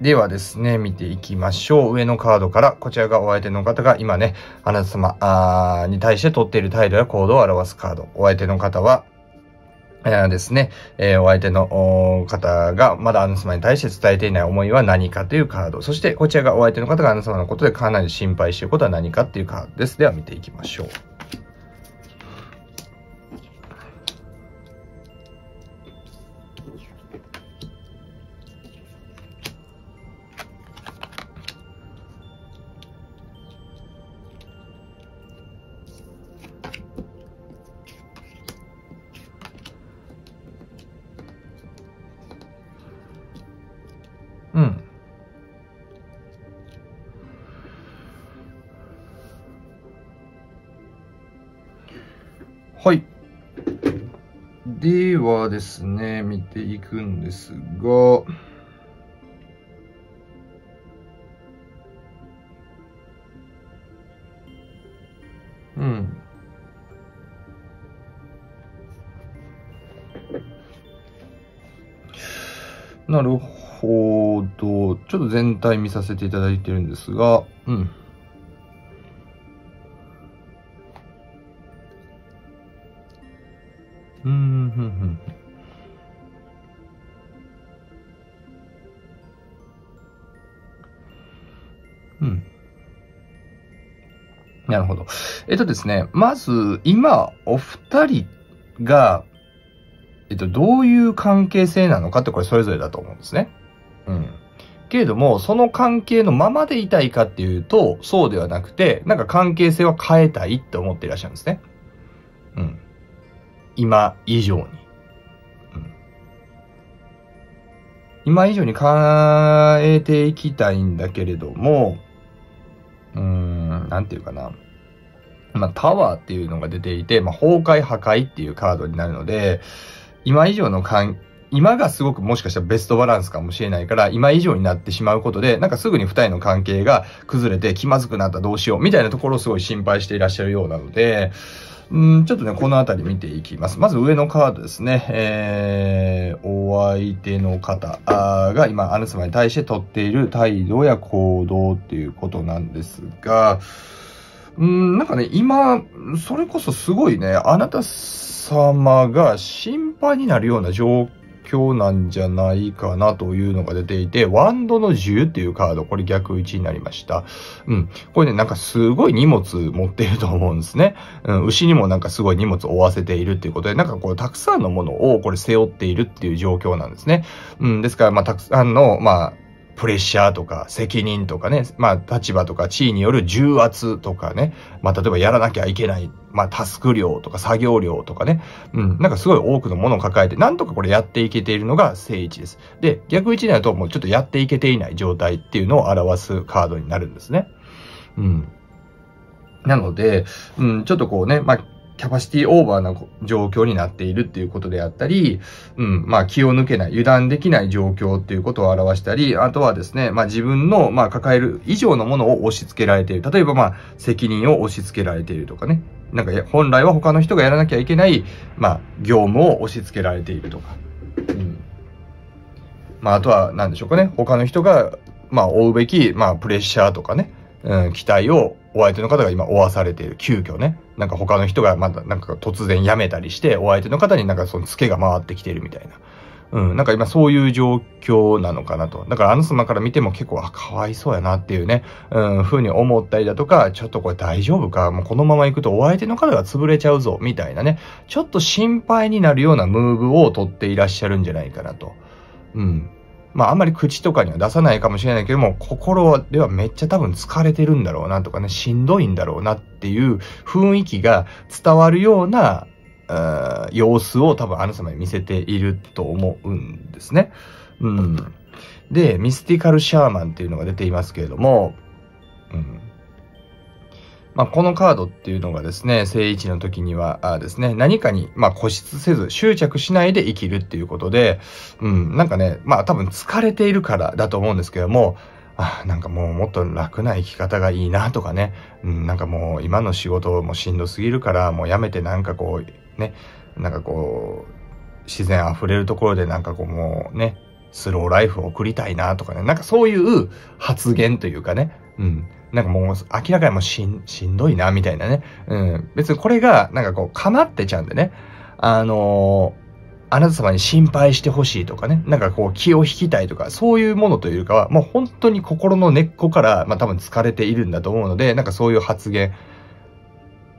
[SPEAKER 1] ではですね、見ていきましょう。上のカードから、こちらがお相手の方が今ね、あなた様あに対して取っている態度や行動を表すカード。お相手の方は、え、ですね、えー、お相手の方がまだあなた様に対して伝えていない思いは何かというカード。そして、こちらがお相手の方があなた様のことでかなり心配していることは何かっていうカードです。では見ていきましょう。ですが、うん。なるほど。ちょっと全体見させていただいてるんですが、うん、とですね、まず、今、お二人が、えっと、どういう関係性なのかってこれそれぞれだと思うんですね。うん。けれども、その関係のままでいたいかっていうと、そうではなくて、なんか関係性は変えたいって思っていらっしゃるんですね。うん。今以上に。うん。今以上に変えていきたいんだけれども、うーん、なんていうかな。まあ、タワーっていうのが出ていて、まあ、崩壊破壊っていうカードになるので、今以上の関今がすごくもしかしたらベストバランスかもしれないから、今以上になってしまうことで、なんかすぐに二人の関係が崩れて気まずくなったどうしよう、みたいなところをすごい心配していらっしゃるようなので、うん、ちょっとね、このあたり見ていきます。まず上のカードですね。えー、お相手の方が今、あなた様に対して取っている態度や行動っていうことなんですが、うん、なんかね、今、それこそすごいね、あなた様が心配になるような状況なんじゃないかなというのが出ていて、ワンドの10っていうカード、これ逆位置になりました。うん。これね、なんかすごい荷物持っていると思うんですね。うん、牛にもなんかすごい荷物を負わせているっていうことで、なんかこう、たくさんのものをこれ背負っているっていう状況なんですね。うん、ですから、まあ、たくさんの、まあ、プレッシャーとか責任とかね、まあ立場とか地位による重圧とかね、まあ例えばやらなきゃいけない、まあタスク量とか作業量とかね、うん、なんかすごい多くのものを抱えて、なんとかこれやっていけているのが正位置です。で、逆位置になるともうちょっとやっていけていない状態っていうのを表すカードになるんですね。うん。なので、うん、ちょっとこうね、まあキャパシティオーバーな状況になっているっていうことであったり、うん、まあ気を抜けない、油断できない状況っていうことを表したり、あとはですね、まあ自分の、まあ抱える以上のものを押し付けられている。例えばまあ責任を押し付けられているとかね。なんか本来は他の人がやらなきゃいけない、まあ業務を押し付けられているとか。うん。まああとは何でしょうかね。他の人が、まあ追うべき、まあプレッシャーとかね。うん、期待をお相手の方が今負わされている。急遽ね。なんか他の人がまだなんか突然辞めたりして、お相手の方になんかそのツケが回ってきてるみたいな。うん、なんか今そういう状況なのかなと。だからあの様から見ても結構、あ、かわいそうやなっていうね、うん、ふうに思ったりだとか、ちょっとこれ大丈夫かもうこのまま行くとお相手の方が潰れちゃうぞ、みたいなね、ちょっと心配になるようなムーブを取っていらっしゃるんじゃないかなと。うん。まああんまり口とかには出さないかもしれないけども、心ではめっちゃ多分疲れてるんだろうなとかね、しんどいんだろうなっていう雰囲気が伝わるような、様子を多分あなた様に見せていると思うんですね。うん。で、ミスティカルシャーマンっていうのが出ていますけれども、うん。まあ、このカードっていうのがですね、正位置の時にはあですね、何かに、ま、固執せず、執着しないで生きるっていうことで、うん、なんかね、まあ、多分疲れているからだと思うんですけども、あ、なんかもうもっと楽な生き方がいいなとかね、うん、なんかもう今の仕事もしんどすぎるから、もうやめてなんかこう、ね、なんかこう、自然溢れるところでなんかこうもうね、スローライフを送りたいなとかね、なんかそういう発言というかね、うん。なんかもう明らかにもうしん、しんどいな、みたいなね。うん。別にこれが、なんかこう、かまってちゃうんでね。あのー、あなた様に心配してほしいとかね。なんかこう、気を引きたいとか、そういうものというかは、もう本当に心の根っこから、まあ多分疲れているんだと思うので、なんかそういう発言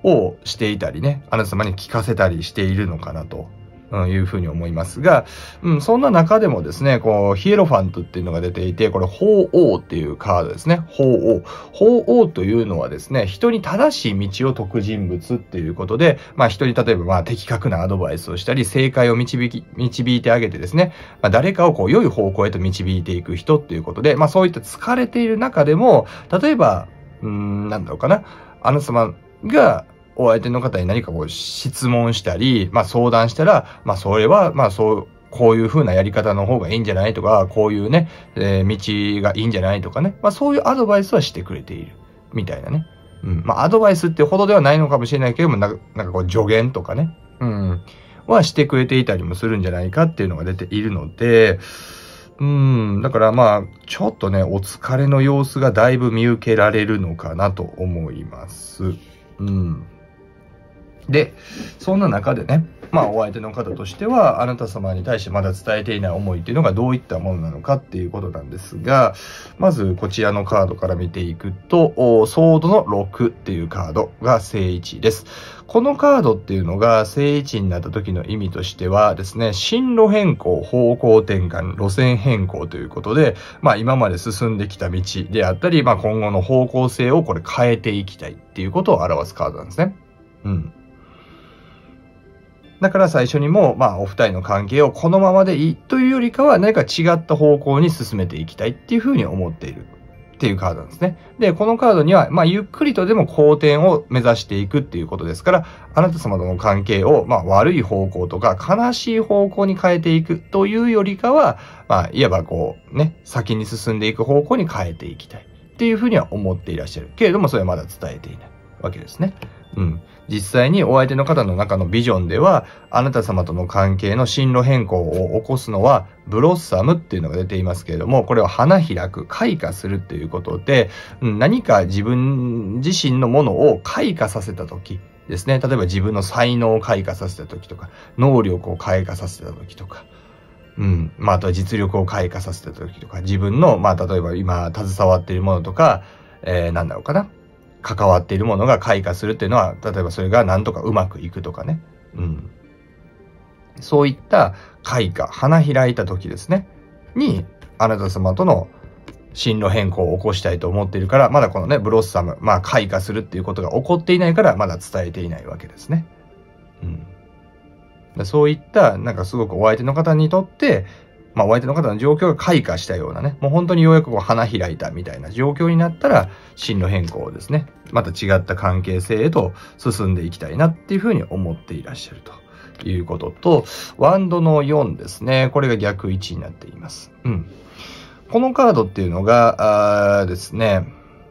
[SPEAKER 1] をしていたりね、あなた様に聞かせたりしているのかなと。うん、いうふうに思いますが、うん、そんな中でもですね、こう、ヒエロファントっていうのが出ていて、これ、法王っていうカードですね。法王。法王というのはですね、人に正しい道を説く人物っていうことで、まあ人に例えばまあ的確なアドバイスをしたり、正解を導き、導いてあげてですね、まあ誰かをこう良い方向へと導いていく人っていうことで、まあそういった疲れている中でも、例えば、うん、なんだろうかな、あなた様が、お相手の方に何かこう質問したり、まあ相談したら、まあそれは、まあそう、こういう風なやり方の方がいいんじゃないとか、こういうね、えー、道がいいんじゃないとかね。まあそういうアドバイスはしてくれている。みたいなね。うん。まあアドバイスってほどではないのかもしれないけども、なんかなんかこう助言とかね。うん。はしてくれていたりもするんじゃないかっていうのが出ているので、うん。だからまあ、ちょっとね、お疲れの様子がだいぶ見受けられるのかなと思います。うん。で、そんな中でね、まあお相手の方としては、あなた様に対してまだ伝えていない思いっていうのがどういったものなのかっていうことなんですが、まずこちらのカードから見ていくと、ソードの6っていうカードが正位置です。このカードっていうのが正位置になった時の意味としてはですね、進路変更、方向転換、路線変更ということで、まあ今まで進んできた道であったり、まあ今後の方向性をこれ変えていきたいっていうことを表すカードなんですね。うん。だから最初にも、まあ、お二人の関係をこのままでいいというよりかは、何か違った方向に進めていきたいっていうふうに思っているっていうカードなんですね。で、このカードには、まあ、ゆっくりとでも好転を目指していくっていうことですから、あなた様との関係を、まあ、悪い方向とか、悲しい方向に変えていくというよりかは、まあ、いわばこう、ね、先に進んでいく方向に変えていきたいっていうふうには思っていらっしゃる。けれども、それはまだ伝えていないわけですね。うん。実際にお相手の方の中のビジョンでは、あなた様との関係の進路変更を起こすのは、ブロッサムっていうのが出ていますけれども、これは花開く、開花するっていうことで、何か自分自身のものを開花させたときですね。例えば自分の才能を開花させたときとか、能力を開花させたときとか、うん。まあ、あとは実力を開花させたときとか、自分の、まあ、例えば今、携わっているものとか、えー、なんだろうかな。関わっているものが開花するっていうのは、例えばそれがなんとかうまくいくとかね。うん。そういった開花、花開いた時ですね。に、あなた様との進路変更を起こしたいと思っているから、まだこのね、ブロッサム、まあ開花するっていうことが起こっていないから、まだ伝えていないわけですね。うん。そういった、なんかすごくお相手の方にとって、まあ、お相手の方の状況が開花したようなね、もう本当にようやくこう花開いたみたいな状況になったら、進路変更をですね、また違った関係性へと進んでいきたいなっていうふうに思っていらっしゃるということと、ワンドの4ですね、これが逆位置になっています。うん。このカードっていうのが、あですね、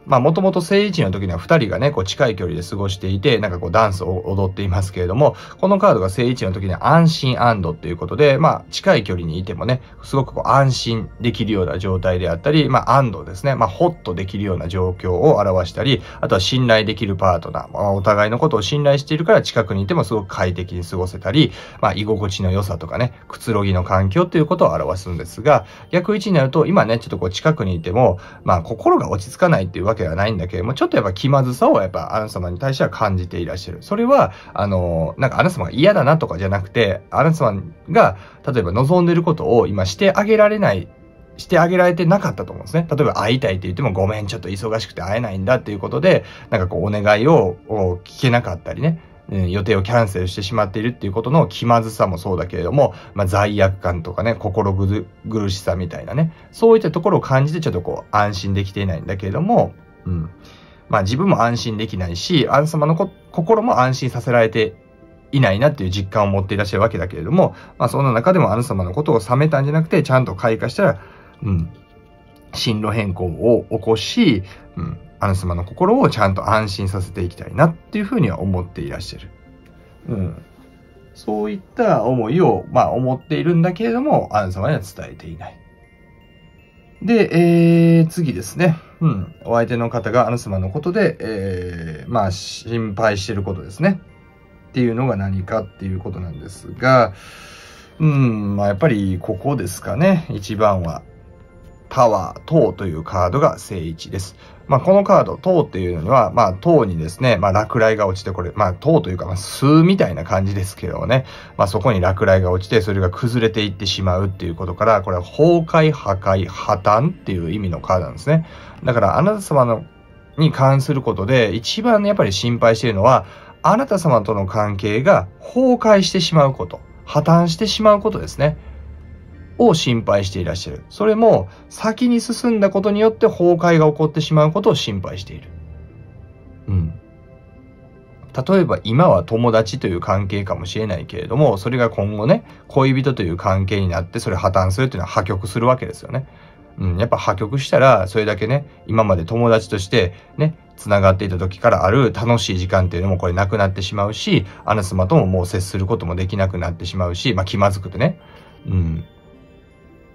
[SPEAKER 1] まあもともと正位置の時には二人がね、こう近い距離で過ごしていて、なんかこうダンスを踊っていますけれども、このカードが正位置の時には安心安堵っていうことで、まあ近い距離にいてもね、すごくこう安心できるような状態であったり、まあ安堵ですね、まあホッとできるような状況を表したり、あとは信頼できるパートナー、まあ、お互いのことを信頼しているから近くにいてもすごく快適に過ごせたり、まあ居心地の良さとかね、くつろぎの環境っていうことを表すんですが、逆位置になると今ね、ちょっとこう近くにいても、まあ心が落ち着かないっていうわけではないんだけれども、ちょっとやっぱ気まずさをやっぱあなた様に対しては感じていらっしゃる。それは、あの、なんかあなた様が嫌だなとかじゃなくて、あなた様が、例えば望んでることを今してあげられないしてあげられてなかったと思うんですね。例えば会いたいって言ってもごめん、ちょっと忙しくて会えないんだっていうことで、なんかこうお願いを聞けなかったりね、予定をキャンセルしてしまっているっていうことの気まずさもそうだけれども、まあ、罪悪感とかね、心苦しさみたいなね、そういったところを感じてちょっとこう安心できていないんだけれども、うん。まあ自分も安心できないし、あん様の心も安心させられていないなっていう実感を持っていらっしゃるわけだけれども、まあそんな中でもあな様のことを冷めたんじゃなくて、ちゃんと開花したら、うん、進路変更を起こし、うん、あな様の心をちゃんと安心させていきたいなっていうふうには思っていらっしゃる。うん。そういった思いを、まあ思っているんだけれども、あな様には伝えていない。で、えー、次ですね。うん。お相手の方があなた様のことで、えー、まあ、心配してることですね。っていうのが何かっていうことなんですが、うん、まあ、やっぱりここですかね。一番は。タワー、塔というカードが正位置です。まあ、このカード、塔っていうのには、まあ、塔にですね、まあ、落雷が落ちて、これ、まあ、塔というか、まあ、巣みたいな感じですけどね、まあ、そこに落雷が落ちて、それが崩れていってしまうっていうことから、これは崩壊、破壊、破綻っていう意味のカードなんですね。だから、あなた様の、に関することで、一番やっぱり心配しているのは、あなた様との関係が崩壊してしまうこと、破綻してしまうことですね。を心配していらっしゃる。それも先に進んだことによって崩壊が起こってしまうことを心配している。うん。例えば今は友達という関係かもしれないけれども、それが今後ね、恋人という関係になってそれ破綻するっていうのは破局するわけですよね。うん、やっぱ破局したら、それだけね、今まで友達としてね、繋がっていた時からある楽しい時間っていうのもこれなくなってしまうし、あなた様とももう接することもできなくなってしまうし、まあ気まずくてね。うん。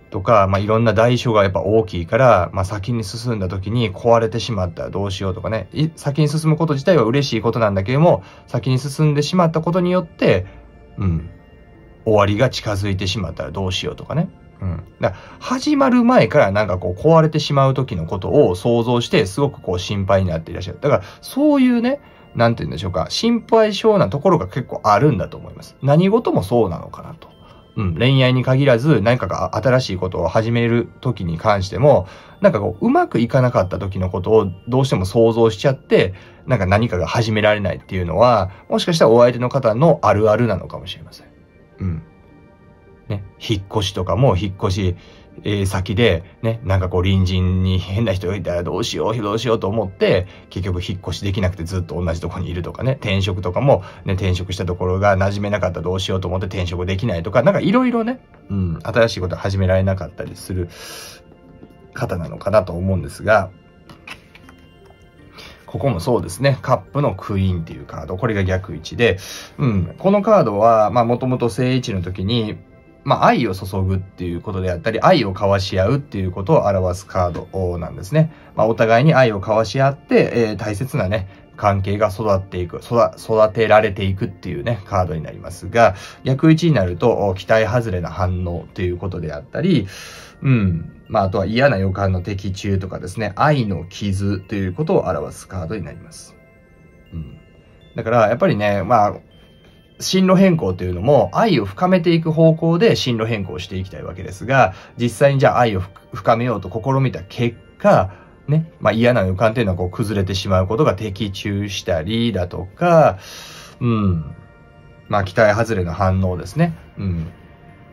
[SPEAKER 1] とか、まあ、いろんな代償がやっぱ大きいから、まあ、先に進んだ時に壊れてしまったらどうしようとかね、先に進むこと自体は嬉しいことなんだけども、先に進んでしまったことによって、うん、終わりが近づいてしまったらどうしようとかね。うん。だ始まる前からなんかこう壊れてしまう時のことを想像してすごくこう心配になっていらっしゃる。だからそういうね、なんて言うんでしょうか、心配性なところが結構あるんだと思います。何事もそうなのかなと。うん、恋愛に限らず何かが新しいことを始める時に関しても、なんかこう、うまくいかなかった時のことをどうしても想像しちゃって、なんか何かが始められないっていうのは、もしかしたらお相手の方のあるあるなのかもしれません。うん。ね、引っ越しとかも引っ越し、え、先で、ね、なんかこう隣人に変な人がいたらどうしよう、どうしようと思って、結局引っ越しできなくてずっと同じとこにいるとかね、転職とかも、ね、転職したところが馴染めなかったらどうしようと思って転職できないとか、なんかいろいろね、うん、新しいこと始められなかったりする方なのかなと思うんですが、ここもそうですね。カップのクイーンっていうカード。これが逆位置で、うん。このカードは、まあもともと正位置の時に、まあ、愛を注ぐっていうことであったり、愛を交わし合うっていうことを表すカードなんですね。まあ、お互いに愛を交わし合って、えー、大切なね、関係が育っていく、育、育てられていくっていうね、カードになりますが、逆位置になると、期待外れな反応ということであったり、うん。まあ、あとは嫌な予感の的中とかですね、愛の傷ということを表すカードになります。うん。だから、やっぱりね、まあ、進路変更というのも愛を深めていく方向で進路変更していきたいわけですが、実際にじゃあ愛を深めようと試みた結果、ね、まあ嫌な予感というのはこう崩れてしまうことが的中したりだとか、うん、まあ期待外れの反応ですね。うん。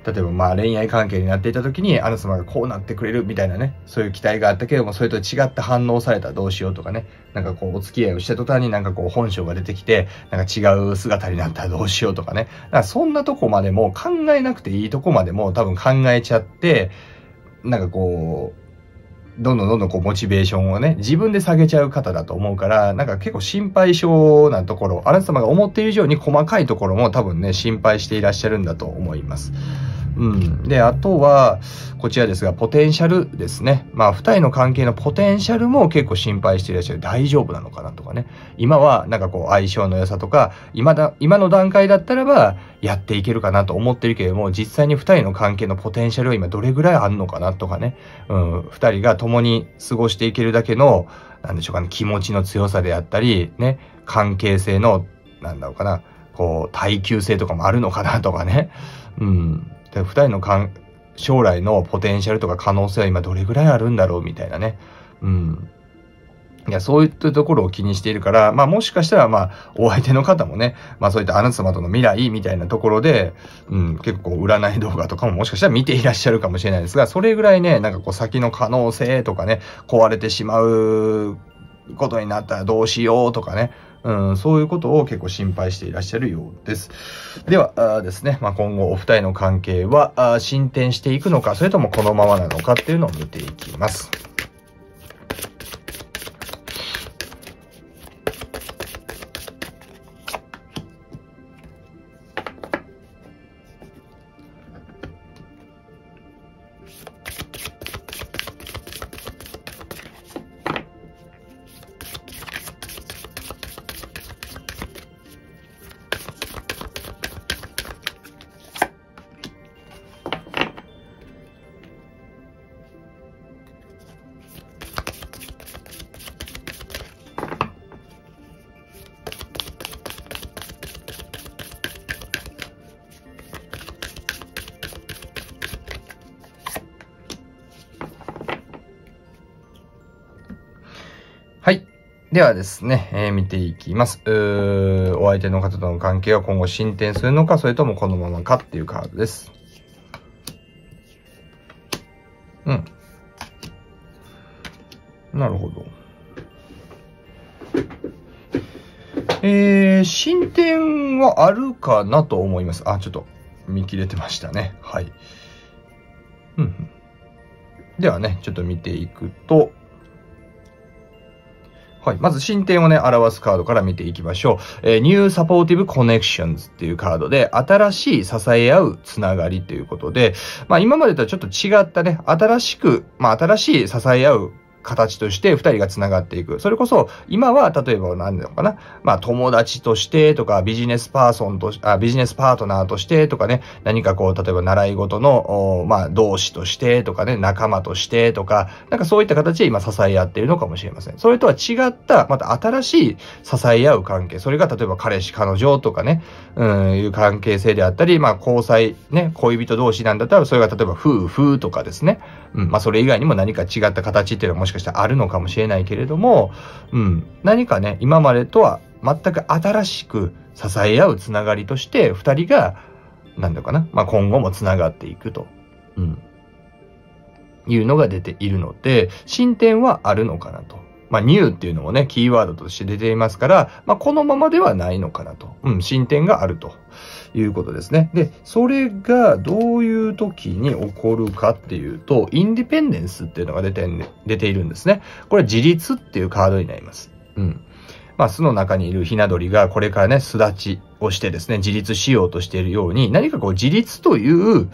[SPEAKER 1] 例えばまあ恋愛関係になっていた時に、あの様がこうなってくれるみたいなね、そういう期待があったけども、それと違った反応されたらどうしようとかね、なんかこうお付き合いをした途端になんかこう本性が出てきて、なんか違う姿になったらどうしようとかね。かそんなとこまでも考えなくていいとこまでも多分考えちゃって、なんかこう、どんどんどんどんこうモチベーションをね、自分で下げちゃう方だと思うから、なんか結構心配性なところ、あなた様が思っている以上に細かいところも多分ね、心配していらっしゃるんだと思います。うん。で、あとは、こちらですが、ポテンシャルですね。まあ、二人の関係のポテンシャルも結構心配していらっしゃる。大丈夫なのかなとかね。今は、なんかこう、相性の良さとか、今だ、今の段階だったらば、やっていけるかなと思ってるけれども、実際に二人の関係のポテンシャルは今どれぐらいあるのかなとかね。うん。二人が共に過ごしていけるだけの、なんでしょうかね、気持ちの強さであったり、ね、関係性の、なんだろうかな、こう、耐久性とかもあるのかなとかね。うん。で、二人のかん将来のポテンシャルとか可能性は今どれぐらいあるんだろうみたいなね。うん。いや、そういったところを気にしているから、まあもしかしたら、まあ、お相手の方もね、まあそういったあなた様との未来みたいなところで、うん、結構占い動画とかももしかしたら見ていらっしゃるかもしれないですが、それぐらいね、なんかこう先の可能性とかね、壊れてしまうことになったらどうしようとかね、うん、そういうことを結構心配していらっしゃるようです。ではですね、まあ、今後お二人の関係はあ進展していくのか、それともこのままなのかっていうのを見ていきます。ではですね、えー、見ていきます。お相手の方との関係は今後進展するのか、それともこのままかっていうカードです。うん。なるほど。えー、進展はあるかなと思います。あ、ちょっと見切れてましたね。はい。うん。ではね、ちょっと見ていくと、はい。まず進展をね、表すカードから見ていきましょう。えー、New Supportive Connections っていうカードで、新しい支え合うつながりということで、まあ今までとはちょっと違ったね、新しく、まあ新しい支え合う形として二人が繋がっていく。それこそ、今は例えば何なのかなまあ友達としてとか、ビジネスパーソンとあ、ビジネスパートナーとしてとかね、何かこう、例えば習い事の、まあ同志としてとかね、仲間としてとか、なんかそういった形で今支え合っているのかもしれません。それとは違った、また新しい支え合う関係。それが例えば彼氏、彼女とかね、うん、いう関係性であったり、まあ交際、ね、恋人同士なんだったら、それが例えば夫婦とかですね。うん、まあそれ以外にも何か違った形っていうのはもしかしたらあるのかもしれないけれども、うん、何かね、今までとは全く新しく支え合うつながりとして、二人が、なんだかな、まあ、今後もつながっていくと、うん、いうのが出ているので、進展はあるのかなと。まあ、ニューっていうのもね、キーワードとして出ていますから、まあ、このままではないのかなと。うん、進展があると。いうことですね。で、それがどういう時に起こるかっていうと、インディペンデンスっていうのが出て、出ているんですね。これは自立っていうカードになります。うん。まあ、巣の中にいるひな鳥がこれからね、巣立ちをしてですね、自立しようとしているように、何かこう自立という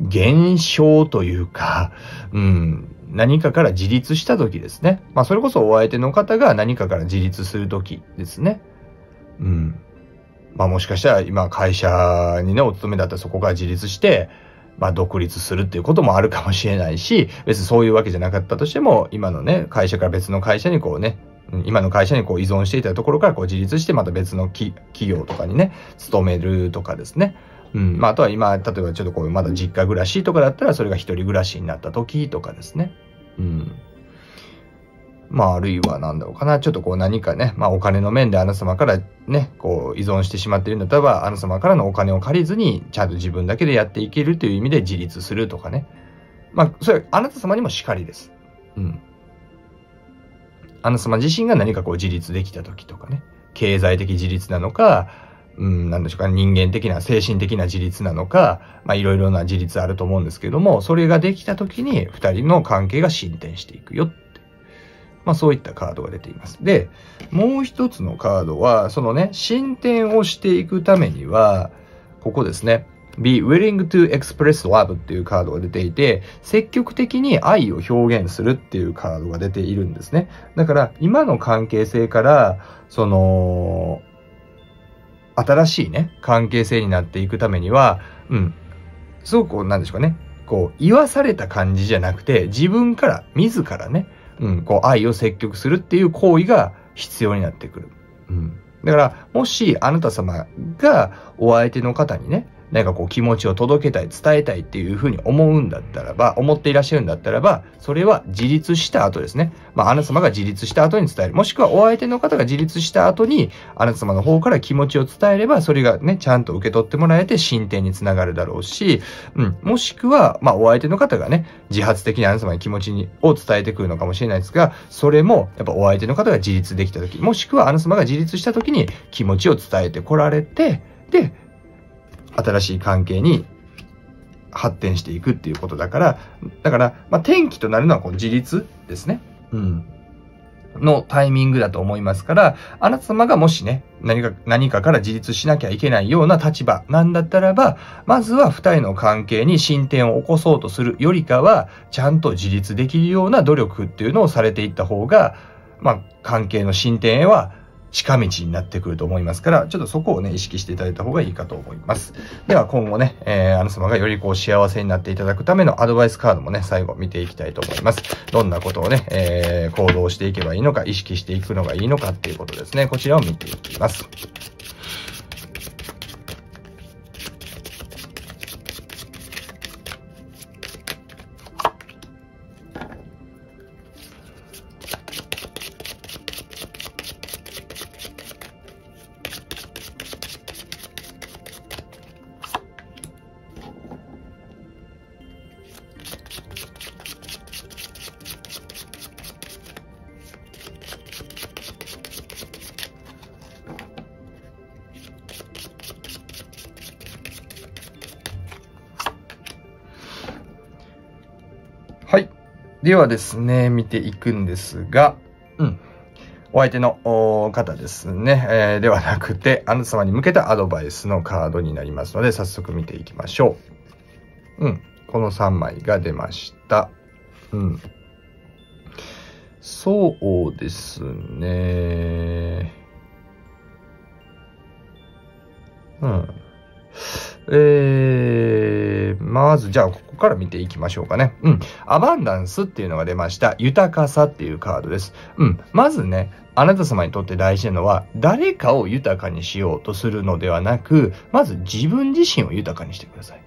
[SPEAKER 1] 現象というか、うん、何かから自立した時ですね。まあ、それこそお相手の方が何かから自立する時ですね。うん。まあ、もしかしたら今会社にね、お勤めだったらそこから自立して、まあ、独立するっていうこともあるかもしれないし、別にそういうわけじゃなかったとしても、今のね、会社から別の会社にこうね、今の会社にこう依存していたところからこう自立してまた別の企業とかにね、勤めるとかですね。うん。まあ、あとは今、例えばちょっとこう、まだ実家暮らしとかだったら、それが一人暮らしになった時とかですね。うん。まあ、あるいは何だろうかな。ちょっとこう何かね、まあお金の面であなた様からね、こう依存してしまっているんだったらあなた様からのお金を借りずに、ちゃんと自分だけでやっていけるという意味で自立するとかね。まあ、それあなた様にもしかりです。うん。あなた様自身が何かこう自立できた時とかね。経済的自立なのか、うん、なんでしょうか、人間的な、精神的な自立なのか、まあいろいろな自立あると思うんですけども、それができた時に二人の関係が進展していくよ。まあそういったカードが出ています。で、もう一つのカードは、そのね、進展をしていくためには、ここですね。be willing to express love っていうカードが出ていて、積極的に愛を表現するっていうカードが出ているんですね。だから、今の関係性から、その、新しいね、関係性になっていくためには、うん、すごくこう、なんでしょうかね、こう、言わされた感じじゃなくて、自分から、自らね、うん、こう、愛を積極するっていう行為が必要になってくる。うん。だから、もし、あなた様がお相手の方にね、何かこう気持ちを届けたい、伝えたいっていうふうに思うんだったらば、思っていらっしゃるんだったらば、それは自立した後ですね。まあ、あなた様が自立した後に伝える。もしくはお相手の方が自立した後に、あなた様の方から気持ちを伝えれば、それがね、ちゃんと受け取ってもらえて進展につながるだろうし、うん。もしくは、まあ、お相手の方がね、自発的にあなた様に気持ちにを伝えてくるのかもしれないですが、それも、やっぱお相手の方が自立できた時、もしくはあなた様が自立した時に気持ちを伝えてこられて、で、新しい関係に発展していくっていうことだから、だから、まあ、転機となるのはこう自立ですね。うん。のタイミングだと思いますから、あなた様がもしね、何か、何かから自立しなきゃいけないような立場なんだったらば、まずは二人の関係に進展を起こそうとするよりかは、ちゃんと自立できるような努力っていうのをされていった方が、まあ、関係の進展へは近道になってくると思いますから、ちょっとそこをね、意識していただいた方がいいかと思います。では今後ね、えー、あなた様がよりこう幸せになっていただくためのアドバイスカードもね、最後見ていきたいと思います。どんなことをね、えー、行動していけばいいのか、意識していくのがいいのかっていうことですね。こちらを見ていきます。ではですね、見ていくんですが、うん。お相手の方ですね、えー、ではなくて、あなた様に向けたアドバイスのカードになりますので、早速見ていきましょう。うん。この3枚が出ました。うん。そうですね。うん。えー、まず、じゃあ、ここから見ていきましょうかね。うん。アバンダンスっていうのが出ました。豊かさっていうカードです。うん。まずね、あなた様にとって大事なのは、誰かを豊かにしようとするのではなく、まず自分自身を豊かにしてください。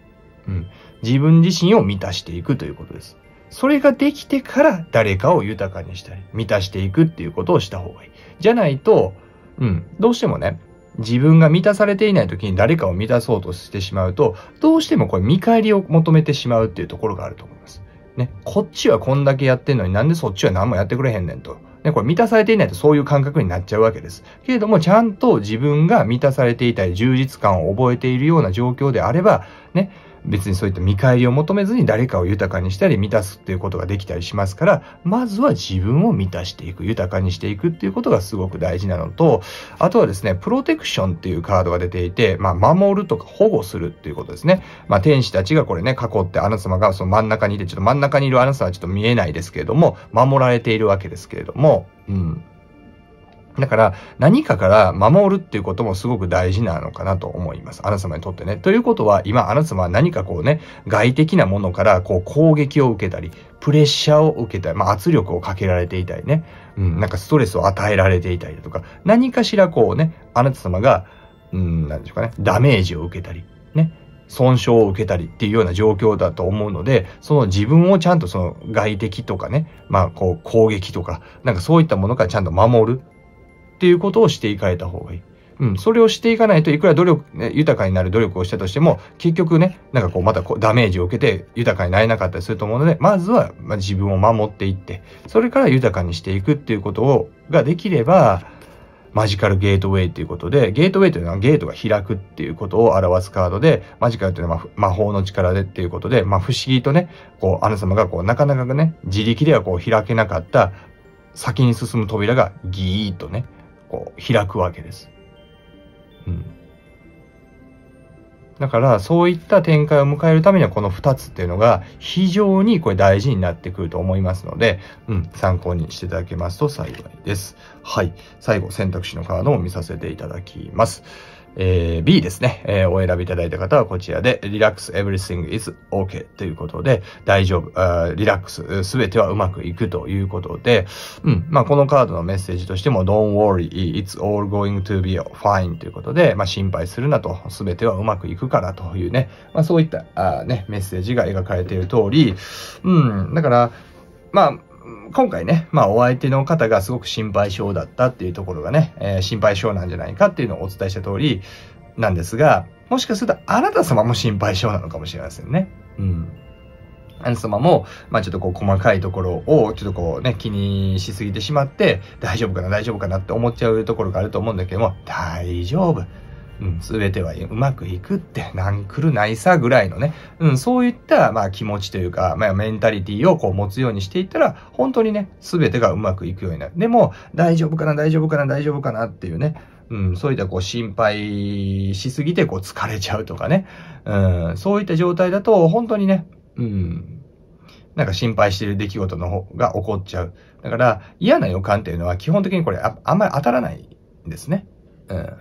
[SPEAKER 1] うん。自分自身を満たしていくということです。それができてから誰かを豊かにしたり、満たしていくっていうことをした方がいい。じゃないと、うん、どうしてもね、自分が満たされていない時に誰かを満たそうとしてしまうと、どうしてもこれ見返りを求めてしまうっていうところがあると思います。ね、こっちはこんだけやってんのになんでそっちは何もやってくれへんねんと。ね、これ満たされていないとそういう感覚になっちゃうわけです。けれども、ちゃんと自分が満たされていたり、充実感を覚えているような状況であれば、ね、別にそういった見返りを求めずに誰かを豊かにしたり満たすっていうことができたりしますから、まずは自分を満たしていく、豊かにしていくっていうことがすごく大事なのと、あとはですね、プロテクションっていうカードが出ていて、まあ、守るとか保護するっていうことですね。まあ、天使たちがこれね、囲ってあなた様がその真ん中にいて、ちょっと真ん中にいるあなたはちょっと見えないですけれども、守られているわけですけれども、うん。だから、何かから守るっていうこともすごく大事なのかなと思います。あなた様にとってね。ということは、今、あなた様は何かこうね、外的なものからこう攻撃を受けたり、プレッシャーを受けたり、まあ圧力をかけられていたりね、うん、なんかストレスを与えられていたりだとか、何かしらこうね、あなた様が、うん、なんでしょうかね、ダメージを受けたり、ね、損傷を受けたりっていうような状況だと思うので、その自分をちゃんとその外敵とかね、まあこう攻撃とか、なんかそういったものからちゃんと守る。っていうことをしていかれた方がいい。うん、それをしていかないといくら努力、ね、豊かになる努力をしたとしても、結局ね、なんかこうまたこうダメージを受けて豊かになれなかったりすると思うので、まずはま自分を守っていって、それから豊かにしていくっていうことを、ができれば、マジカルゲートウェイっていうことで、ゲートウェイというのはゲートが開くっていうことを表すカードで、マジカルというのは魔法の力でっていうことで、まあ不思議とね、こう、あなた様がこう、なかなかね、自力ではこう開けなかった先に進む扉がギーッとね、こう開くわけです。うん。だから、そういった展開を迎えるためには、この2つっていうのが非常にこれ大事になってくると思いますので、うん、参考にしていただけますと幸いです。はい。最後、選択肢のカードを見させていただきます。えー、B ですね、えー、お選びいただいた方はこちらで、リラックス everything is OK ということで、大丈夫、あリラックス、すべてはうまくいくということで、うん、まあこのカードのメッセージとしても、don't worry, it's all going to be fine ということで、まあ心配するなと、すべてはうまくいくからというね、まあそういったあね、メッセージが描かれている通り、うん、だから、まあ、今回ね、まあお相手の方がすごく心配性だったっていうところがね、えー、心配性なんじゃないかっていうのをお伝えした通りなんですが、もしかするとあなた様も心配性なのかもしれませんね。うん。あなた様も、まあちょっとこう細かいところをちょっとこうね、気にしすぎてしまって、大丈夫かな、大丈夫かなって思っちゃうところがあると思うんだけども、大丈夫。うん、全てはうまくいくって、なんくるないさぐらいのね、うん、そういった、まあ気持ちというか、まあメンタリティをこう持つようにしていったら、本当にね、全てがうまくいくようになる。でも、大丈夫かな、大丈夫かな、大丈夫かなっていうね、うん、そういったこう心配しすぎてこう疲れちゃうとかね、うん、そういった状態だと、本当にね、うん、なんか心配している出来事の方が起こっちゃう。だから嫌な予感っていうのは基本的にこれああんまり当たらないんですね。うん。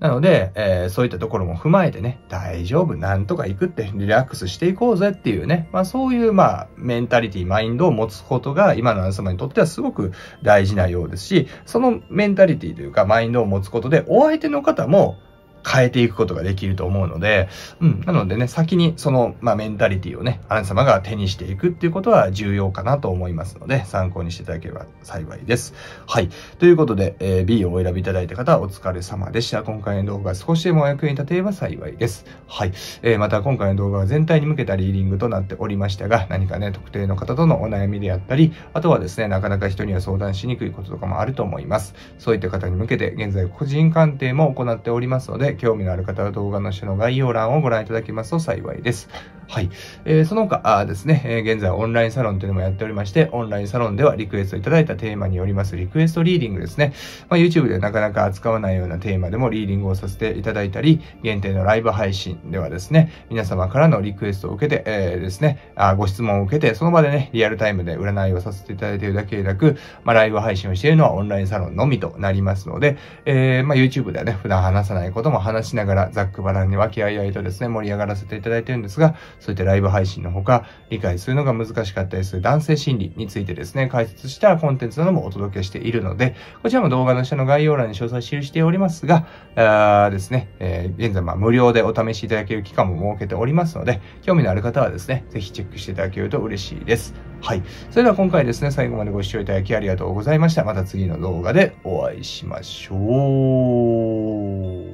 [SPEAKER 1] なので、えー、そういったところも踏まえてね、大丈夫、なんとか行くって、リラックスしていこうぜっていうね、まあそういう、まあ、メンタリティ、マインドを持つことが、今のあなた様にとってはすごく大事なようですし、そのメンタリティというか、マインドを持つことで、お相手の方も、変えていくことができると思うので、うん。なのでね、先にその、まあ、メンタリティをね、あなた様が手にしていくっていうことは重要かなと思いますので、参考にしていただければ幸いです。はい。ということで、えー、B をお選びいただいた方はお疲れ様でした。今回の動画が少しでもお役に立てれば幸いです。はい。えー、また今回の動画は全体に向けたリーディングとなっておりましたが、何かね、特定の方とのお悩みであったり、あとはですね、なかなか人には相談しにくいこととかもあると思います。そういった方に向けて、現在個人鑑定も行っておりますので、興味のある方は動画の下の概要欄をご覧いただけますと幸いです。はい。えー、その他あですね、えー、現在オンラインサロンというのもやっておりまして、オンラインサロンではリクエストいただいたテーマによりますリクエストリーディングですね。まあ、YouTube でなかなか扱わないようなテーマでもリーディングをさせていただいたり、限定のライブ配信ではですね、皆様からのリクエストを受けて、えー、ですね、あご質問を受けて、その場でね、リアルタイムで占いをさせていただいているだけでなく、まあ、ライブ配信をしているのはオンラインサロンのみとなりますので、えー、まあ、YouTube ではね、普段話さないことも話しながら、ざっくばらんに和気あいあいとですね、盛り上がらせていただいているんですが、そういったライブ配信のほか、理解するのが難しかったりする男性心理についてですね、解説したコンテンツなどもお届けしているので、こちらも動画の下の概要欄に詳細記しておりますが、あですね、えー、現在ま無料でお試しいただける期間も設けておりますので、興味のある方はですね、ぜひチェックしていただけると嬉しいです。はい。それでは今回ですね、最後までご視聴いただきありがとうございました。また次の動画でお会いしましょ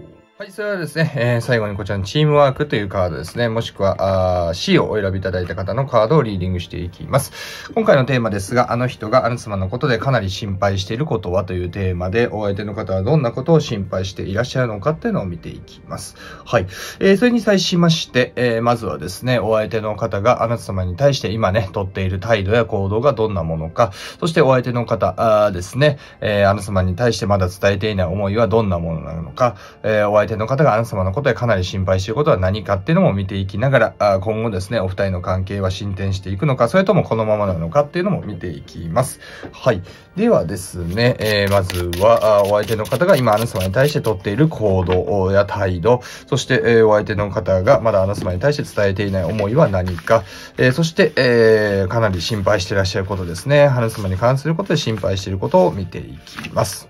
[SPEAKER 1] う。はい、それはですね、えー、最後にこちらのチームワークというカードですね、もしくはあ C をお選びいただいた方のカードをリーディングしていきます。今回のテーマですが、あの人があなた様のことでかなり心配していることはというテーマで、お相手の方はどんなことを心配していらっしゃるのかっていうのを見ていきます。はい。えー、それに際しまして、えー、まずはですね、お相手の方があなた様に対して今ね、とっている態度や行動がどんなものか、そしてお相手の方ですね、えー、あなた様に対してまだ伝えていない思いはどんなものなのか、えー、お相手手の方があなた様のことでかなり心配していることは何かっていうのも見ていきながら、あ今後ですね、お二人の関係は進展していくのか、それともこのままなのかっていうのも見ていきます。はい。ではですね、えー、まずは、あお相手の方が今あなた様に対して取っている行動や態度、そして、えー、お相手の方がまだあなた様に対して伝えていない思いは何か、えー、そして、えー、かなり心配していらっしゃることですね。あなた様に関することで心配していることを見ていきます。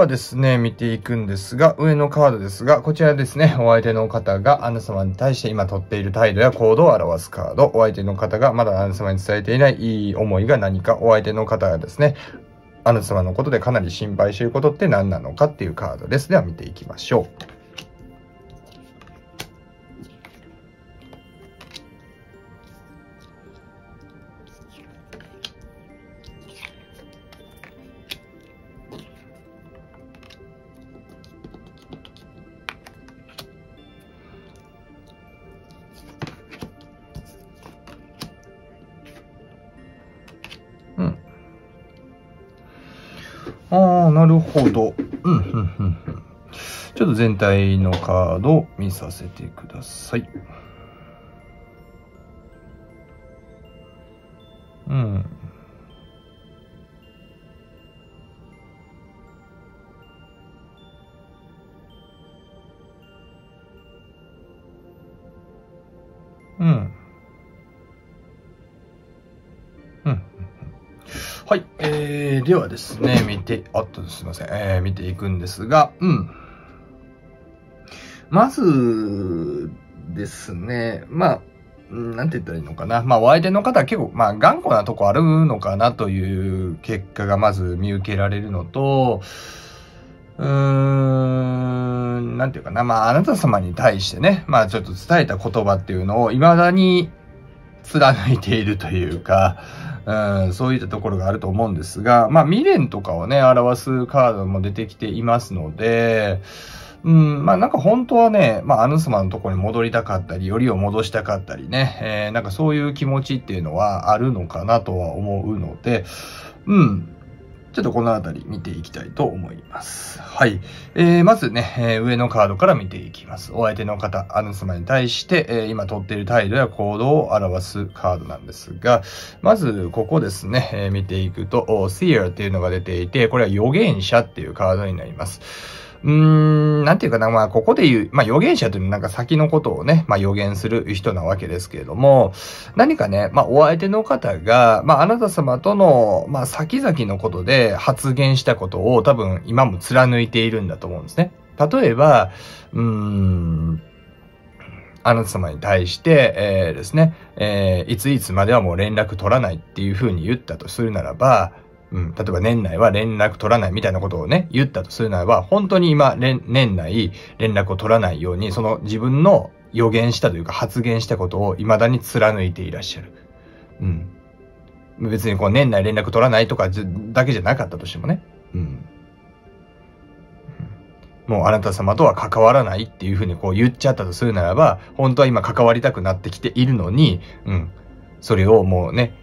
[SPEAKER 1] はですね、見ていくんですが、上のカードですが、こちらですね、お相手の方があなた様に対して今取っている態度や行動を表すカード、お相手の方がまだあなた様に伝えていないいい思いが何か、お相手の方がですね、あなた様のことでかなり心配していることって何なのかっていうカードです。では見ていきましょう。あ、なるほど。うん、うん、うん。ちょっと全体のカードを見させてください。うん。ですね、見て、あっとすいません。えー、見ていくんですが、うん。まず、ですね、まあ、なんて言ったらいいのかな。まあ、お相手の方は結構、まあ、頑固なとこあるのかなという結果がまず見受けられるのと、うーん、なんていうかな。まあ、あなた様に対してね、まあ、ちょっと伝えた言葉っていうのを未だに貫いているというか、うん、そういったところがあると思うんですが、まあ、未練とかをね、表すカードも出てきていますので、うん、まあなんか本当はね、まあアヌスマのところに戻りたかったり、よりを戻したかったりね、えー、なんかそういう気持ちっていうのはあるのかなとは思うので、うん、ちょっとこの辺り見ていきたいと思います。はい。えー、まずね、えー、上のカードから見ていきます。お相手の方、アヌ様に対して、えー、今取っている態度や行動を表すカードなんですが、まずここですね、えー、見ていくと、Seer っていうのが出ていて、これは予言者っていうカードになります。うーん、なんていうかな、まあ、ここで言う、まあ、預言者というのはなんか先のことをね、まあ、予言する人なわけですけれども、何かね、まあ、お相手の方が、まあ、あなた様との、まあ、先々のことで発言したことを多分今も貫いているんだと思うんですね。例えば、うーん、あなた様に対して、えー、ですね、えー、いついつまではもう連絡取らないっていうふうに言ったとするならば、うん、例えば年内は連絡取らないみたいなことをね、言ったとするならば、本当に今、年内連絡を取らないように、その自分の予言したというか発言したことを未だに貫いていらっしゃる。うん。別にこう年内連絡取らないとかだけじゃなかったとしてもね。うん。もうあなた様とは関わらないっていうふうにこう言っちゃったとするならば、本当は今関わりたくなってきているのに、うん。それをもうね、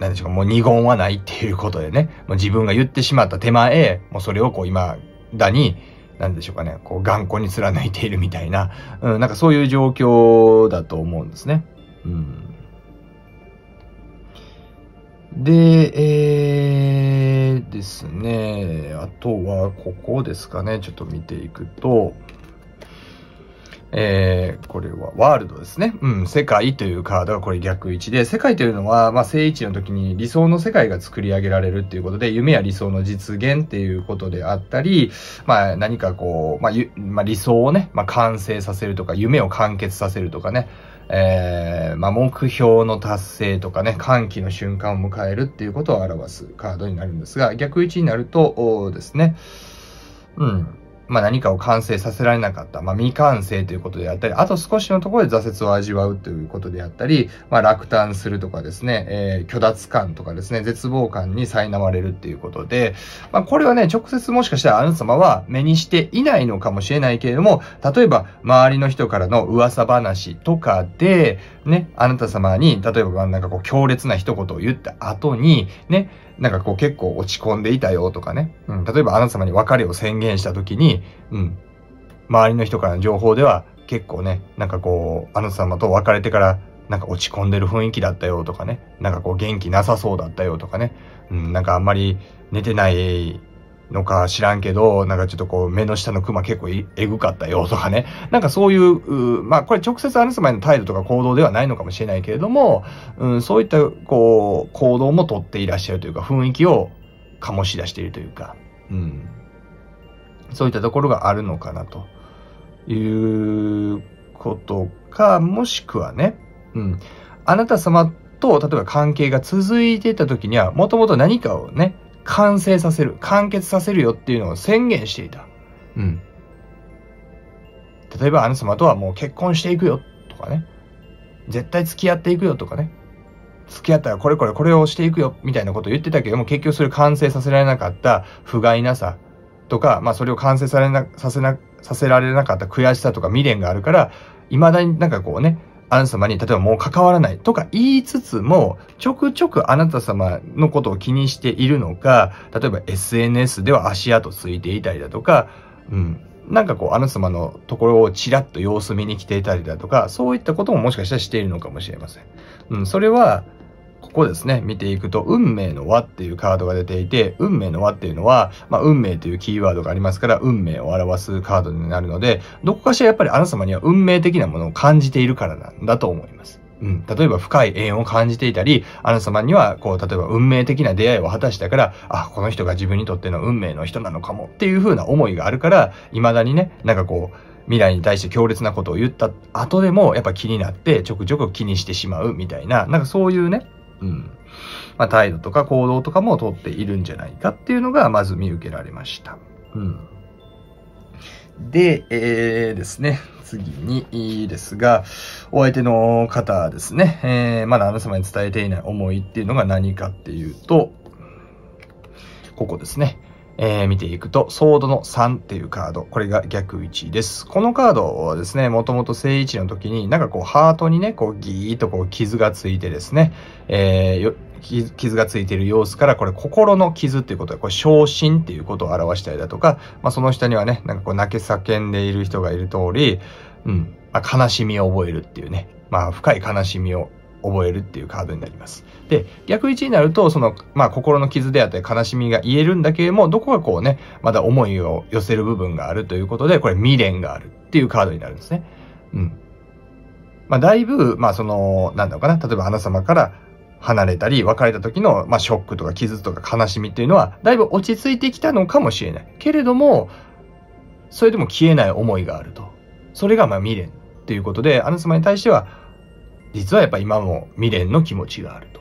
[SPEAKER 1] なんでしょうか、もう二言はないっていうことでね、もう自分が言ってしまった手前、もうそれをこう今だに、なんでしょうかね、こう頑固に貫いているみたいな、うん、なんかそういう状況だと思うんですね。うん。で、えー、ですね、あとはここですかね、ちょっと見ていくと、えー、これはワールドですね。うん、世界というカードがこれ逆位置で、世界というのは、まあ、正位置の時に理想の世界が作り上げられるっていうことで、夢や理想の実現っていうことであったり、まあ、何かこう、まあ、まあ、理想をね、まあ、完成させるとか、夢を完結させるとかね、えー、まあ、目標の達成とかね、歓喜の瞬間を迎えるっていうことを表すカードになるんですが、逆位置になるとですね、うん。まあ、何かを完成させられなかった、まあ、未完成ということであったり、あと少しのところで挫折を味わうということであったり、まあ、落胆するとかですね、えー、虚脱感とかですね、絶望感に苛まれるっていうことで、まあ、これはね、直接もしかしたらあなた様は目にしていないのかもしれないけれども、例えば、周りの人からの噂話とかで、ね、あなた様に、例えばなんかこう強烈な一言を言った後に、ね、なんかこう結構落ち込んでいたよとかね。うん、例えばあなた様に別れを宣言した時に、うん、周りの人からの情報では結構ね、なんかこう、あなた様と別れてからなんか落ち込んでる雰囲気だったよとかね。なんかこう元気なさそうだったよとかね。うん、なんかあんまり寝てないのか知らんけど、なんかちょっとこう目の下のクマ結構えぐかったよとかね。なんかそういう、うまあこれ直接あなた様の態度とか行動ではないのかもしれないけれども、うん、そういったこう行動もとっていらっしゃるというか雰囲気を醸し出しているというか、うん、そういったところがあるのかなということか、もしくはね、うん、あなた様と例えば関係が続いていた時にはもともと何かをね、完成させる、完結させるよっていうのを宣言していた。うん。例えば、あなた様とはもう結婚していくよとかね。絶対付き合っていくよとかね。付き合ったらこれこれこれをしていくよみたいなことを言ってたけども、結局それ完成させられなかった不甲斐なさとか、まあそれを完成されな、させな、させられなかった悔しさとか未練があるから、未だになんかこうね、あなた様に、例えばもう関わらないとか言いつつも、ちょくちょくあなた様のことを気にしているのか、例えば SNS では足跡ついていたりだとか、うん。なんかこう、あなた様のところをちらっと様子見に来ていたりだとか、そういったことももしかしたらしているのかもしれません。うん、それは、ここですね、見ていくと、運命の輪っていうカードが出ていて、運命の輪っていうのは、まあ、運命というキーワードがありますから、運命を表すカードになるので、どこかしらやっぱりあなた様には運命的なものを感じているからなんだと思います。うん、例えば深い縁を感じていたり、あなた様には、こう、例えば運命的な出会いを果たしたから、あ、この人が自分にとっての運命の人なのかもっていう風な思いがあるから、未だにね、なんかこう、未来に対して強烈なことを言った後でも、やっぱ気になって、ちょくちょく気にしてしまうみたいな、なんかそういうね、うん、まあ、態度とか行動とかもとっているんじゃないかっていうのが、まず見受けられました。うん。で、えー、ですね、次にいいですが、お相手の方ですね、えー、まだあなた様に伝えていない思いっていうのが何かっていうと、ここですね。えー、見ていくと、ソードの3っていうカード。これが逆位置です。このカードはですね、もともと正位置の時に、なんかこう、ハートにね、こう、ギーッとこう、傷がついてですね、えー、傷がついている様子から、これ心の傷っていうことで、これ昇進っていうことを表したりだとか、まあその下にはね、なんかこう泣け叫んでいる人がいる通り、うん、まあ、悲しみを覚えるっていうね、まあ深い悲しみを覚えるっていうカードになります。で、逆位置になると、その、まあ、心の傷であったり悲しみが言えるんだけれども、どこかこうね、まだ思いを寄せる部分があるということで、これ未練があるっていうカードになるんですね。うん。まあ、だいぶ、まあ、その、なんだろうかな、例えば花様から離れたり、別れた時の、まあ、ショックとか傷とか悲しみっていうのは、だいぶ落ち着いてきたのかもしれない。けれども、それでも消えない思いがあると。それが、まあ、未練っていうことで、あなた様に対しては、実はやっぱ今も未練の気持ちがあると。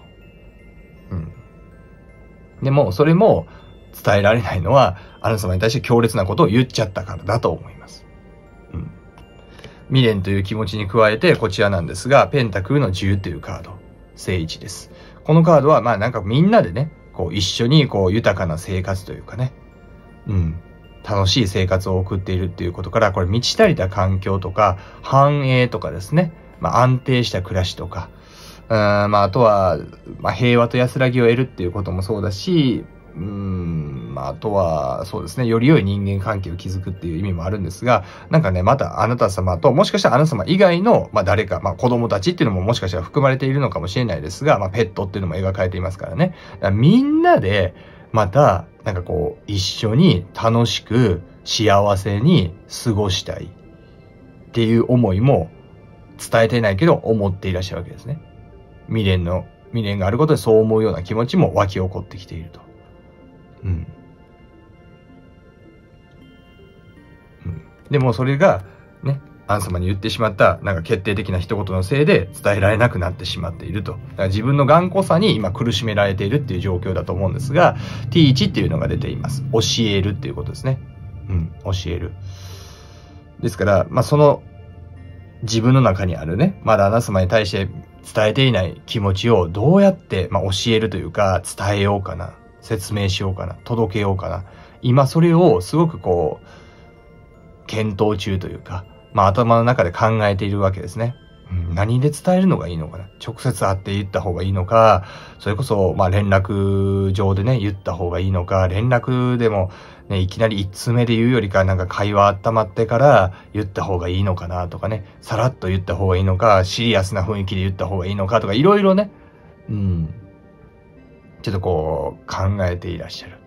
[SPEAKER 1] うん。でも、それも伝えられないのは、あなた様に対して強烈なことを言っちゃったからだと思います。うん。未練という気持ちに加えて、こちらなんですが、ペンタクルの10というカード、正位置です。このカードは、まあなんかみんなでね、こう一緒にこう豊かな生活というかね、うん。楽しい生活を送っているっていうことから、これ満ち足りた環境とか、繁栄とかですね、まあ、安定した暮らしとか、うんまあ、あとは、まあ、平和と安らぎを得るっていうこともそうだし、うん、まあ、あとは、そうですね、より良い人間関係を築くっていう意味もあるんですが、なんかね、またあなた様と、もしかしたらあなた様以外の、まあ、誰か、まあ、子供たちっていうのももしかしたら含まれているのかもしれないですが、まあ、ペットっていうのも描かれていますからね。らみんなで、また、なんかこう、一緒に楽しく幸せに過ごしたいっていう思いも伝えてないけど思っていらっしゃるわけですね。未練の、未練があることでそう思うような気持ちも湧き起こってきていると。うん。うん、でもそれが、ね、アン様に言ってしまった、なんか決定的な一言のせいで伝えられなくなってしまっていると。だから自分の頑固さに今苦しめられているっていう状況だと思うんですが、T1 っていうのが出ています。教えるっていうことですね。うん、教える。ですから、まあ、その自分の中にあるね、まだあなた様に対して伝えていない気持ちをどうやって、まあ、教えるというか、伝えようかな、説明しようかな、届けようかな。今それをすごくこう、検討中というか、まあ頭の中で考えているわけですね。何で伝えるのがいいのかな直接会って言った方がいいのか、それこそ、まあ連絡上でね、言った方がいいのか、連絡でもね、いきなり一通目で言うよりか、なんか会話温まってから言った方がいいのかなとかね、さらっと言った方がいいのか、シリアスな雰囲気で言った方がいいのかとか、いろいろね、うん、ちょっとこう、考えていらっしゃる。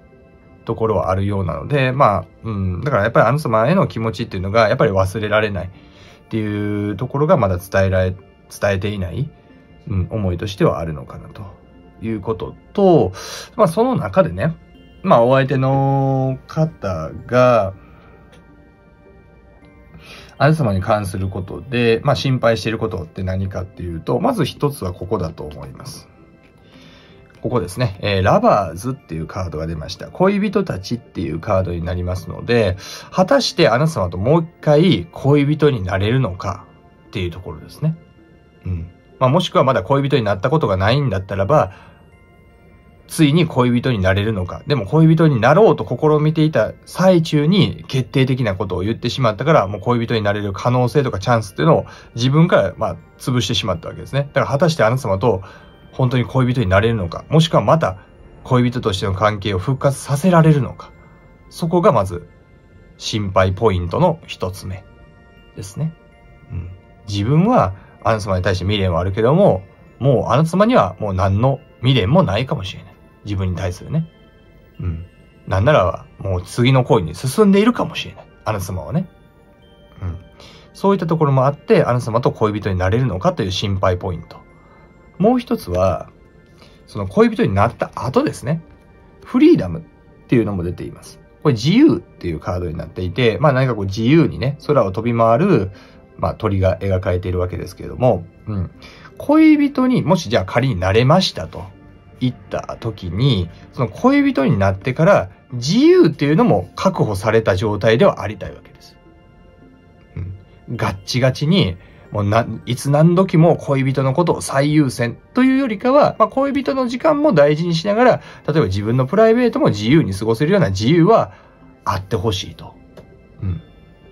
[SPEAKER 1] ところはあるようなので、まあ、うん、だからやっぱりあの様への気持ちっていうのが、やっぱり忘れられない。っていうところがまだ伝えられ、伝えていない、うん、思いとしてはあるのかなということと、まあその中でね、まあお相手の方が、あなた様に関することで、まあ心配していることって何かっていうと、まず一つはここだと思います。ここですね、えー、ラバーズっていうカードが出ました。恋人たちっていうカードになりますので、果たしてあなた様ともう一回恋人になれるのかっていうところですね。うん。まあ、もしくはまだ恋人になったことがないんだったらば、ついに恋人になれるのか。でも恋人になろうと試みていた最中に決定的なことを言ってしまったから、もう恋人になれる可能性とかチャンスっていうのを自分からまあ潰してしまったわけですね。だから果たしてあなた様と本当に恋人になれるのか、もしくはまた恋人としての関係を復活させられるのか。そこがまず心配ポイントの一つ目ですね。うん、自分はあなた様に対して未練はあるけども、もうあなた様にはもう何の未練もないかもしれない。自分に対するね。うん。なんならもう次の恋に進んでいるかもしれない。あなた様はね。うん。そういったところもあって、あなた様と恋人になれるのかという心配ポイント。もう一つは、その恋人になった後ですね。フリーダムっていうのも出ています。これ自由っていうカードになっていて、まあ何かこう自由にね、空を飛び回る、まあ鳥が描かれているわけですけれども、うん。恋人にもしじゃあ仮になれましたと言った時に、その恋人になってから自由っていうのも確保された状態ではありたいわけです。うん。ガッチガチに、もうな、いつ何時も恋人のことを最優先というよりかは、まあ、恋人の時間も大事にしながら、例えば自分のプライベートも自由に過ごせるような自由はあってほしいと。うん。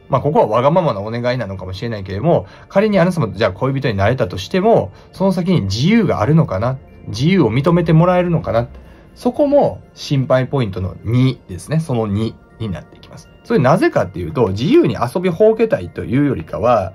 [SPEAKER 1] まあ、ここはわがままなお願いなのかもしれないけれども、仮にあなたもじゃあ恋人になれたとしても、その先に自由があるのかな自由を認めてもらえるのかなそこも心配ポイントの2ですね。その2になっていきます。それなぜかっていうと、自由に遊びほうけたいというよりかは、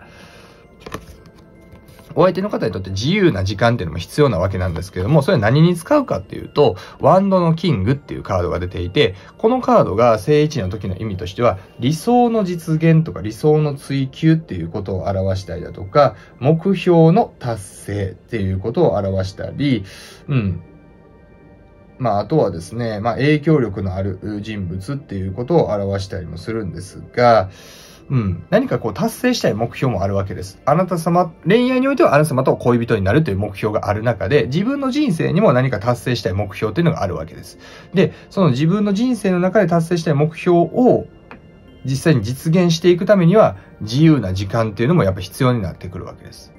[SPEAKER 1] お相手の方にとって自由な時間っていうのも必要なわけなんですけども、それは何に使うかっていうと、ワンドのキングっていうカードが出ていて、このカードが正位置の時の意味としては、理想の実現とか理想の追求っていうことを表したりだとか、目標の達成っていうことを表したり、うん。まあ、あとはですね、まあ、影響力のある人物っていうことを表したりもするんですが、うん。何かこう達成したい目標もあるわけです。あなた様、恋愛においてはあなた様と恋人になるという目標がある中で、自分の人生にも何か達成したい目標というのがあるわけです。で、その自分の人生の中で達成したい目標を実際に実現していくためには、自由な時間っていうのもやっぱ必要になってくるわけです。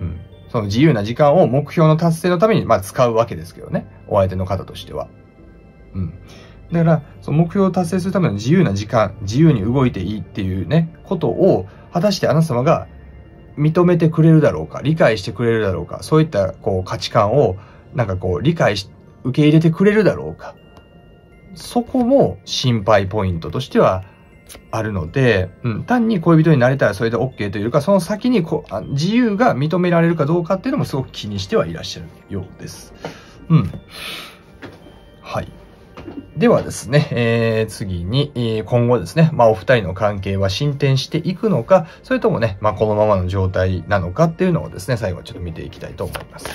[SPEAKER 1] うん。その自由な時間を目標の達成のために、まあ使うわけですけどね。お相手の方としては。うん。だから、その目標を達成するための自由な時間、自由に動いていいっていうね、ことを、果たしてあなた様が認めてくれるだろうか、理解してくれるだろうか、そういったこう価値観を、なんかこう理解し、受け入れてくれるだろうか。そこも心配ポイントとしてはあるので、うん、単に恋人になれたらそれで OK というか、その先にこう自由が認められるかどうかっていうのもすごく気にしてはいらっしゃるようです。うん。はい。ではですね、えー、次に、えー、今後ですね、まあお二人の関係は進展していくのか、それともね、まあこのままの状態なのかっていうのをですね、最後ちょっと見ていきたいと思います。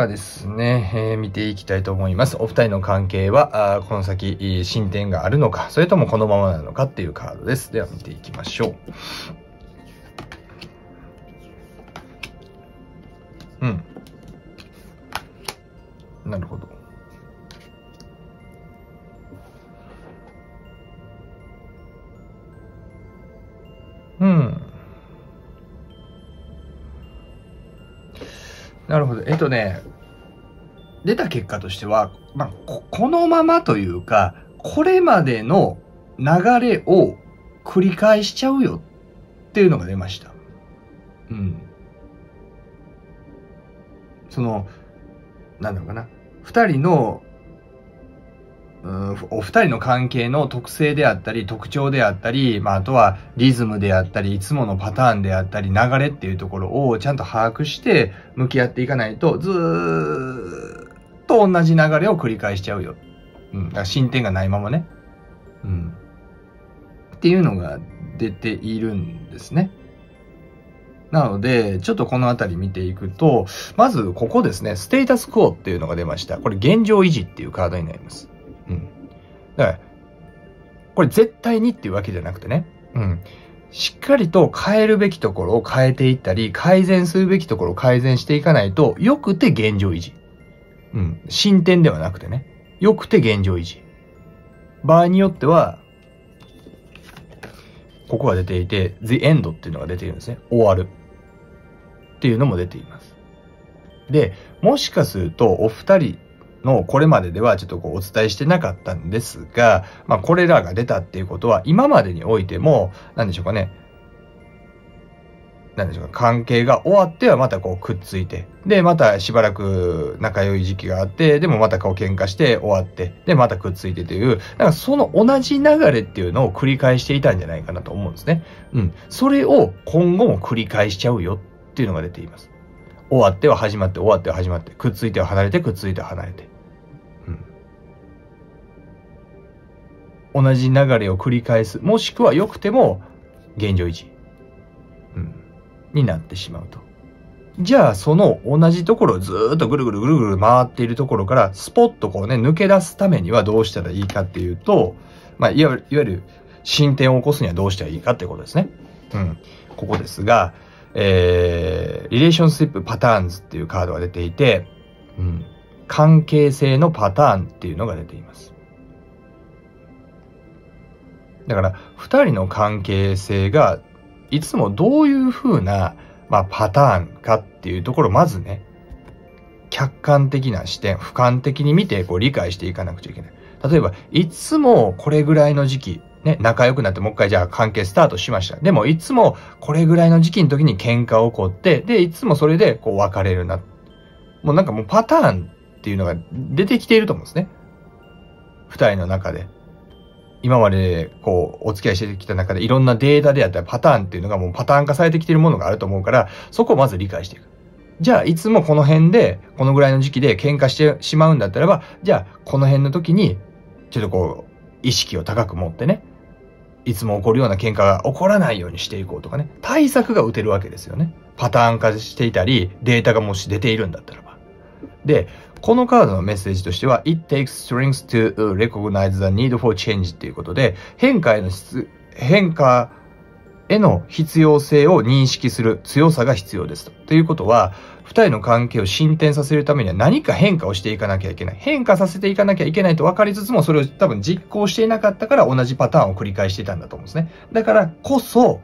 [SPEAKER 1] はですね、えー、見ていきたいと思います。お二人の関係は、あこの先、進展があるのか、それともこのままなのかっていうカードです。では見ていきましょう。うん。なるほど。うん。なるほど。えっとね、出た結果としては、まあ、ここのままというか、これまでの流れを繰り返しちゃうよっていうのが出ました。うん。その、なんだろうかな。二人のうんお二人の関係の特性であったり、特徴であったり、まあ、あとはリズムであったり、いつものパターンであったり、流れっていうところをちゃんと把握して向き合っていかないと、ずーっと同じ流れを繰り返しちゃうよ。うん。だから進展がないままね。うん。っていうのが出ているんですね。なので、ちょっとこのあたり見ていくと、まずここですね、ステータスコアっていうのが出ました。これ現状維持っていうカードになります。うん。だから、これ絶対にっていうわけじゃなくてね。うん。しっかりと変えるべきところを変えていったり、改善するべきところを改善していかないと、良くて現状維持。うん。進展ではなくてね。良くて現状維持。場合によっては、ここが出ていて、the end っていうのが出ているんですね。終わる。っていうのも出ています。で、もしかするとお二人のこれまでではちょっとこうお伝えしてなかったんですが、まあこれらが出たっていうことは今までにおいても、何でしょうかね、何でしょうか、関係が終わってはまたこうくっついて、で、またしばらく仲良い時期があって、でもまたこう喧嘩して終わって、で、またくっついてという、なんかその同じ流れっていうのを繰り返していたんじゃないかなと思うんですね。うん。それを今後も繰り返しちゃうよっていうのが出ています。終わっては始まって、終わっては始まって、くっついては離れて、くっついては離れて。うん。同じ流れを繰り返す。もしくは良くても、現状維持。うん。になってしまうと。じゃあ、その同じところをずっとぐるぐるぐるぐる回っているところから、スポッとこうね、抜け出すためにはどうしたらいいかっていうと、まあ、いわゆる、進展を起こすにはどうしたらいいかってことですね。うん。ここですが、えー、リレーションスリップパターンズっていうカードが出ていて、うん。関係性のパターンっていうのが出ています。だから、二人の関係性がいつもどういう風な、まあ、パターンかっていうところまずね、客観的な視点、俯瞰的に見てこう理解していかなくちゃいけない。例えば、いつもこれぐらいの時期、ね、仲良くなってもう一回じゃあ関係スタートしました。でも、いつもこれぐらいの時期の時に喧嘩起こって、で、いつもそれでこう別れるな。もうなんかもうパターンっていうのが出てきていると思うんですね。二人の中で。今までこうお付き合いしてきた中でいろんなデータであったりパターンっていうのがもうパターン化されてきているものがあると思うからそこをまず理解していく。じゃあいつもこの辺でこのぐらいの時期で喧嘩してしまうんだったらばじゃあこの辺の時にちょっとこう意識を高く持ってねいつも起こるような喧嘩が起こらないようにしていこうとかね対策が打てるわけですよね。パターン化していたりデータがもし出ているんだったらば。で、このカードのメッセージとしては、It takes strength to recognize the need for change っていうことで、変化への質、変化への必要性を認識する強さが必要ですと。ということは、二人の関係を進展させるためには何か変化をしていかなきゃいけない。変化させていかなきゃいけないと分かりつつも、それを多分実行していなかったから同じパターンを繰り返していたんだと思うんですね。だからこそ、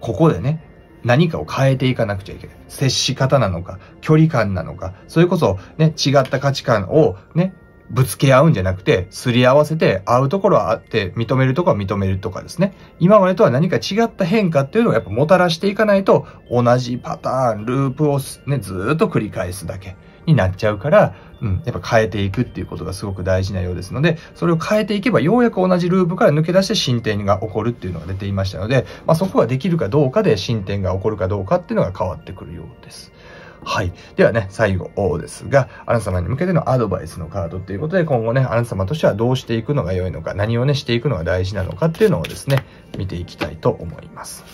[SPEAKER 1] ここでね、何かを変えていかなくちゃいけない。接し方なのか、距離感なのか、それこそね、違った価値観をね、ぶつけ合うんじゃなくて、すり合わせて、合うところはあって、認めるところは認めるとかですね。今までとは何か違った変化っていうのをやっぱもたらしていかないと、同じパターン、ループをね、ずっと繰り返すだけになっちゃうから、うん、やっぱ変えていくっていうことがすごく大事なようですので、それを変えていけばようやく同じループから抜け出して進展が起こるっていうのが出ていましたので、まあ、そこができるかどうかで進展が起こるかどうかっていうのが変わってくるようです。はい。ではね、最後ですが、あなた様に向けてのアドバイスのカードということで、今後ね、あなた様としてはどうしていくのが良いのか、何をね、していくのが大事なのかっていうのをですね、見ていきたいと思います。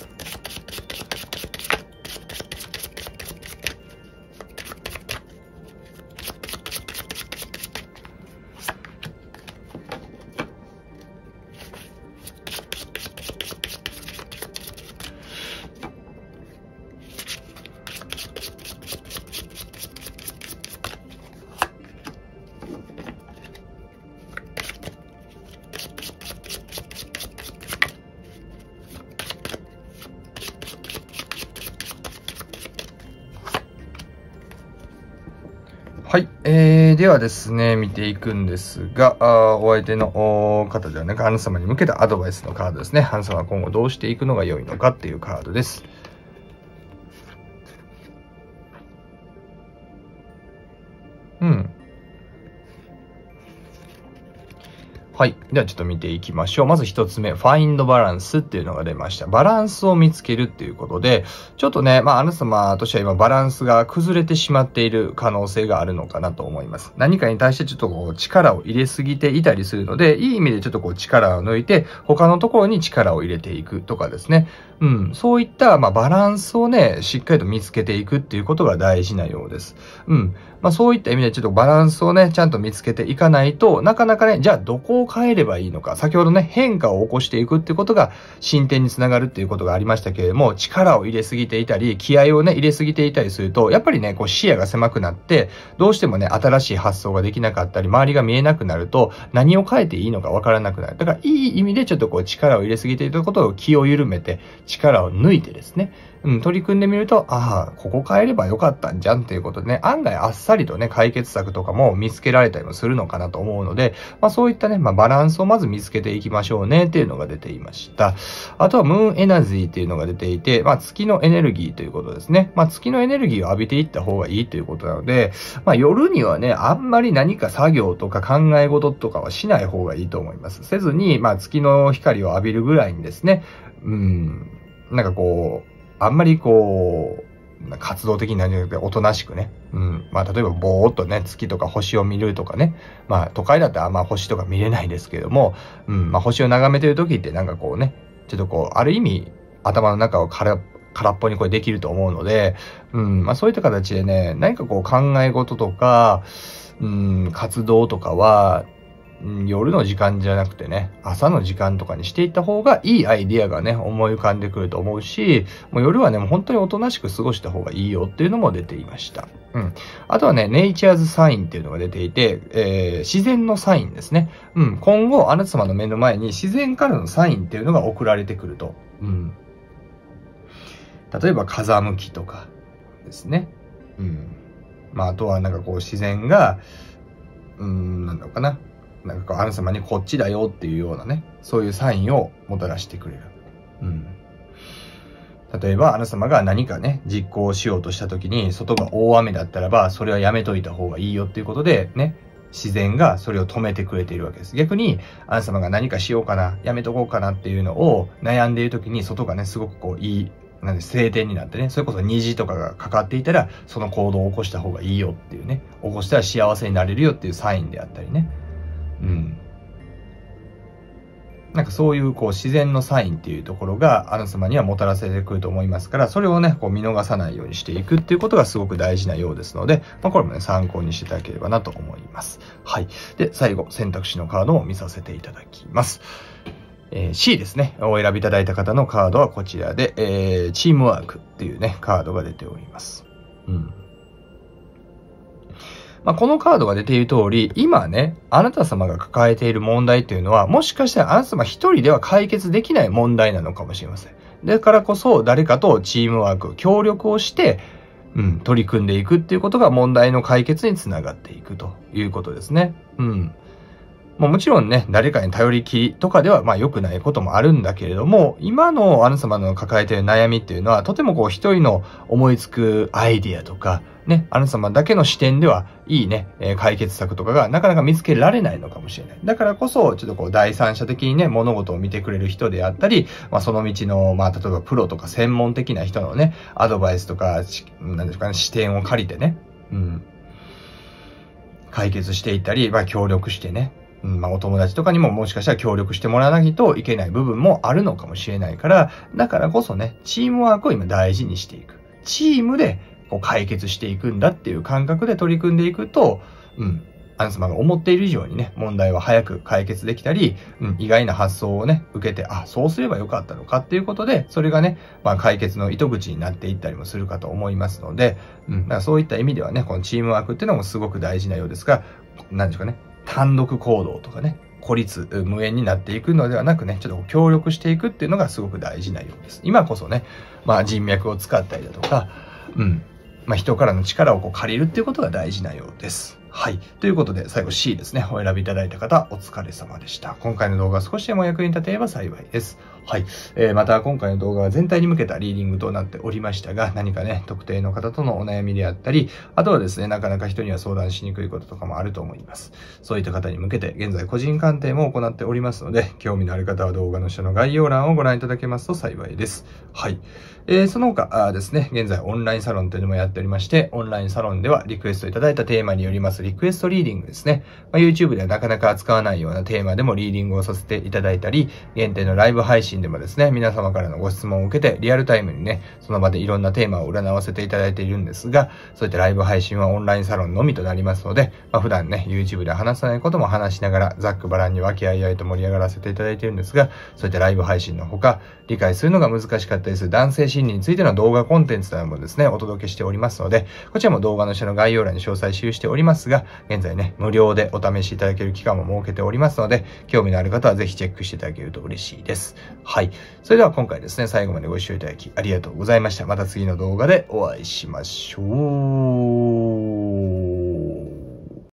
[SPEAKER 1] はですね、見ていくんですが、あお相手の方ではなく、ハン様に向けたアドバイスのカードですね。ハン様は今後どうしていくのが良いのかっていうカードです。うん。はい。ではちょっと見ていきましょう。まず一つ目、ファインドバランスっていうのが出ました。バランスを見つけるっていうことで、ちょっとね、まあ、あなた様としては今バランスが崩れてしまっている可能性があるのかなと思います。何かに対してちょっとこう力を入れすぎていたりするので、いい意味でちょっとこう力を抜いて、他のところに力を入れていくとかですね。うん。そういった、まあ、バランスをね、しっかりと見つけていくっていうことが大事なようです。うん。まあ、そういった意味でちょっとバランスをね、ちゃんと見つけていかないとなかなかね、じゃあどこを変えればいいのか。先ほどね、変化を起こしていくってことが進展につながるっていうことがありましたけれども、力を入れすぎていたり、気合をね、入れすぎていたりすると、やっぱりね、こう視野が狭くなって、どうしてもね、新しい発想ができなかったり、周りが見えなくなると、何を変えていいのかわからなくなる。だから、いい意味でちょっとこう力を入れすぎていたことを気を緩めて、力を抜いてですね、うん、取り組んでみると、ああ、ここ変えればよかったんじゃんっていうことでね、案外あっさりとね、解決策とかも見つけられたりもするのかなと思うので、まあそういったね、まあバランスをまず見つけていきましょうねっていうのが出ていました。あとはムーンエナジーっていうのが出ていて、まあ月のエネルギーということですね。まあ月のエネルギーを浴びていった方がいいということなので、まあ夜にはね、あんまり何か作業とか考え事とかはしない方がいいと思います。せずに、まあ月の光を浴びるぐらいにですね、うん、なんかこう、あんまりこう、活動的になるんじゃなくて、おとなしくね。うん。まあ、例えば、ぼーっとね、月とか星を見るとかね。まあ、都会だったらあんま星とか見れないですけども、うん。まあ、星を眺めてる時ってなんかこうね、ちょっとこう、ある意味、頭の中を空空っぽにこれできると思うので、うん。まあ、そういった形でね、何かこう、考え事とか、うん、活動とかは、夜の時間じゃなくてね、朝の時間とかにしていった方がいいアイディアがね、思い浮かんでくると思うし、もう夜はね、もう本当におとなしく過ごした方がいいよっていうのも出ていました。うん。あとはね、ネイチャーズサインっていうのが出ていて、えー、自然のサインですね。うん。今後、あなた様の目の前に自然からのサインっていうのが送られてくると。うん。例えば、風向きとかですね。うん。まあ、あとはなんかこう自然が、うん、なんだろうかな。なんかこう、あなた様にこっちだよっていうようなね、そういうサインをもたらしてくれる。うん。例えば、あなた様が何かね、実行しようとした時に、外が大雨だったらば、それはやめといた方がいいよっていうことで、ね、自然がそれを止めてくれているわけです。逆に、あなた様が何かしようかな、やめとこうかなっていうのを悩んでいる時に、外がね、すごくこう、いい、なんで晴天になってね、それこそ虹とかがかかっていたら、その行動を起こした方がいいよっていうね、起こしたら幸せになれるよっていうサインであったりね。うん。なんかそういうこう自然のサインっていうところがあなた様にはもたらせてくると思いますから、それをね、こう見逃さないようにしていくっていうことがすごく大事なようですので、まあ、これもね、参考にしていただければなと思います。はい。で、最後、選択肢のカードを見させていただきます。えー、C ですね。お選びいただいた方のカードはこちらで、えー、チームワークっていうね、カードが出ております。うん。まあ、このカードが出ている通り、今ね、あなた様が抱えている問題というのは、もしかしたらあなた様一人では解決できない問題なのかもしれません。だからこそ、誰かとチームワーク、協力をして、うん、取り組んでいくっていうことが問題の解決につながっていくということですね。うん。ももちろんね、誰かに頼りきりとかでは、まあ良くないこともあるんだけれども、今のあなた様の抱えている悩みっていうのは、とてもこう一人の思いつくアイディアとか、ね、あなた様だけの視点ではいいね、えー、解決策とかがなかなか見つけられないのかもしれない。だからこそ、ちょっとこう第三者的にね、物事を見てくれる人であったり、まあその道の、まあ例えばプロとか専門的な人のね、アドバイスとか、なんですかね、視点を借りてね、うん。解決していったり、まあ協力してね、まあお友達とかにももしかしたら協力してもらわないといけない部分もあるのかもしれないから、だからこそね、チームワークを今大事にしていく。チームでこう解決していくんだっていう感覚で取り組んでいくと、うん、アンスマが思っている以上にね、問題は早く解決できたり、うん、意外な発想をね、受けて、あ、そうすればよかったのかっていうことで、それがね、まあ解決の糸口になっていったりもするかと思いますので、うん、だからそういった意味ではね、このチームワークっていうのもすごく大事なようですが、何でしょうかね、単独行動とかね、孤立、無縁になっていくのではなくね、ちょっと協力していくっていうのがすごく大事なようです。今こそね、まあ人脈を使ったりだとか、うん、まあ、人からの力をこう借りるっていうことが大事なようです。はい。ということで、最後 C ですね。お選びいただいた方、お疲れ様でした。今回の動画少しでも役に立てれば幸いです。はい。えー、また今回の動画は全体に向けたリーディングとなっておりましたが、何かね、特定の方とのお悩みであったり、あとはですね、なかなか人には相談しにくいこととかもあると思います。そういった方に向けて、現在個人鑑定も行っておりますので、興味のある方は動画の下の概要欄をご覧いただけますと幸いです。はい。えー、その他あですね、現在オンラインサロンというのもやっておりまして、オンラインサロンではリクエストいただいたテーマによりますリクエストリーディングですね。まあ、YouTube ではなかなか扱わないようなテーマでもリーディングをさせていただいたり、限定のライブ配信でもですね、皆様からのご質問を受けて、リアルタイムにね、その場でいろんなテーマを占わせていただいているんですが、そういったライブ配信はオンラインサロンのみとなりますので、まあ、普段ね、YouTube で話さないことも話しながら、ざっくばらんに和気あいあいと盛り上がらせていただいているんですが、そういったライブ配信のほか、理解するのが難しかったりする男性心理についての動画コンテンツなどもですね、お届けしておりますので、こちらも動画の下の概要欄に詳細記しておりますが、現在ね、無料でお試しいただける期間も設けておりますので、興味のある方はぜひチェックしていただけると嬉しいです。はい。それでは今回ですね、最後までご視聴いただきありがとうございました。また次の動画でお会いしましょう。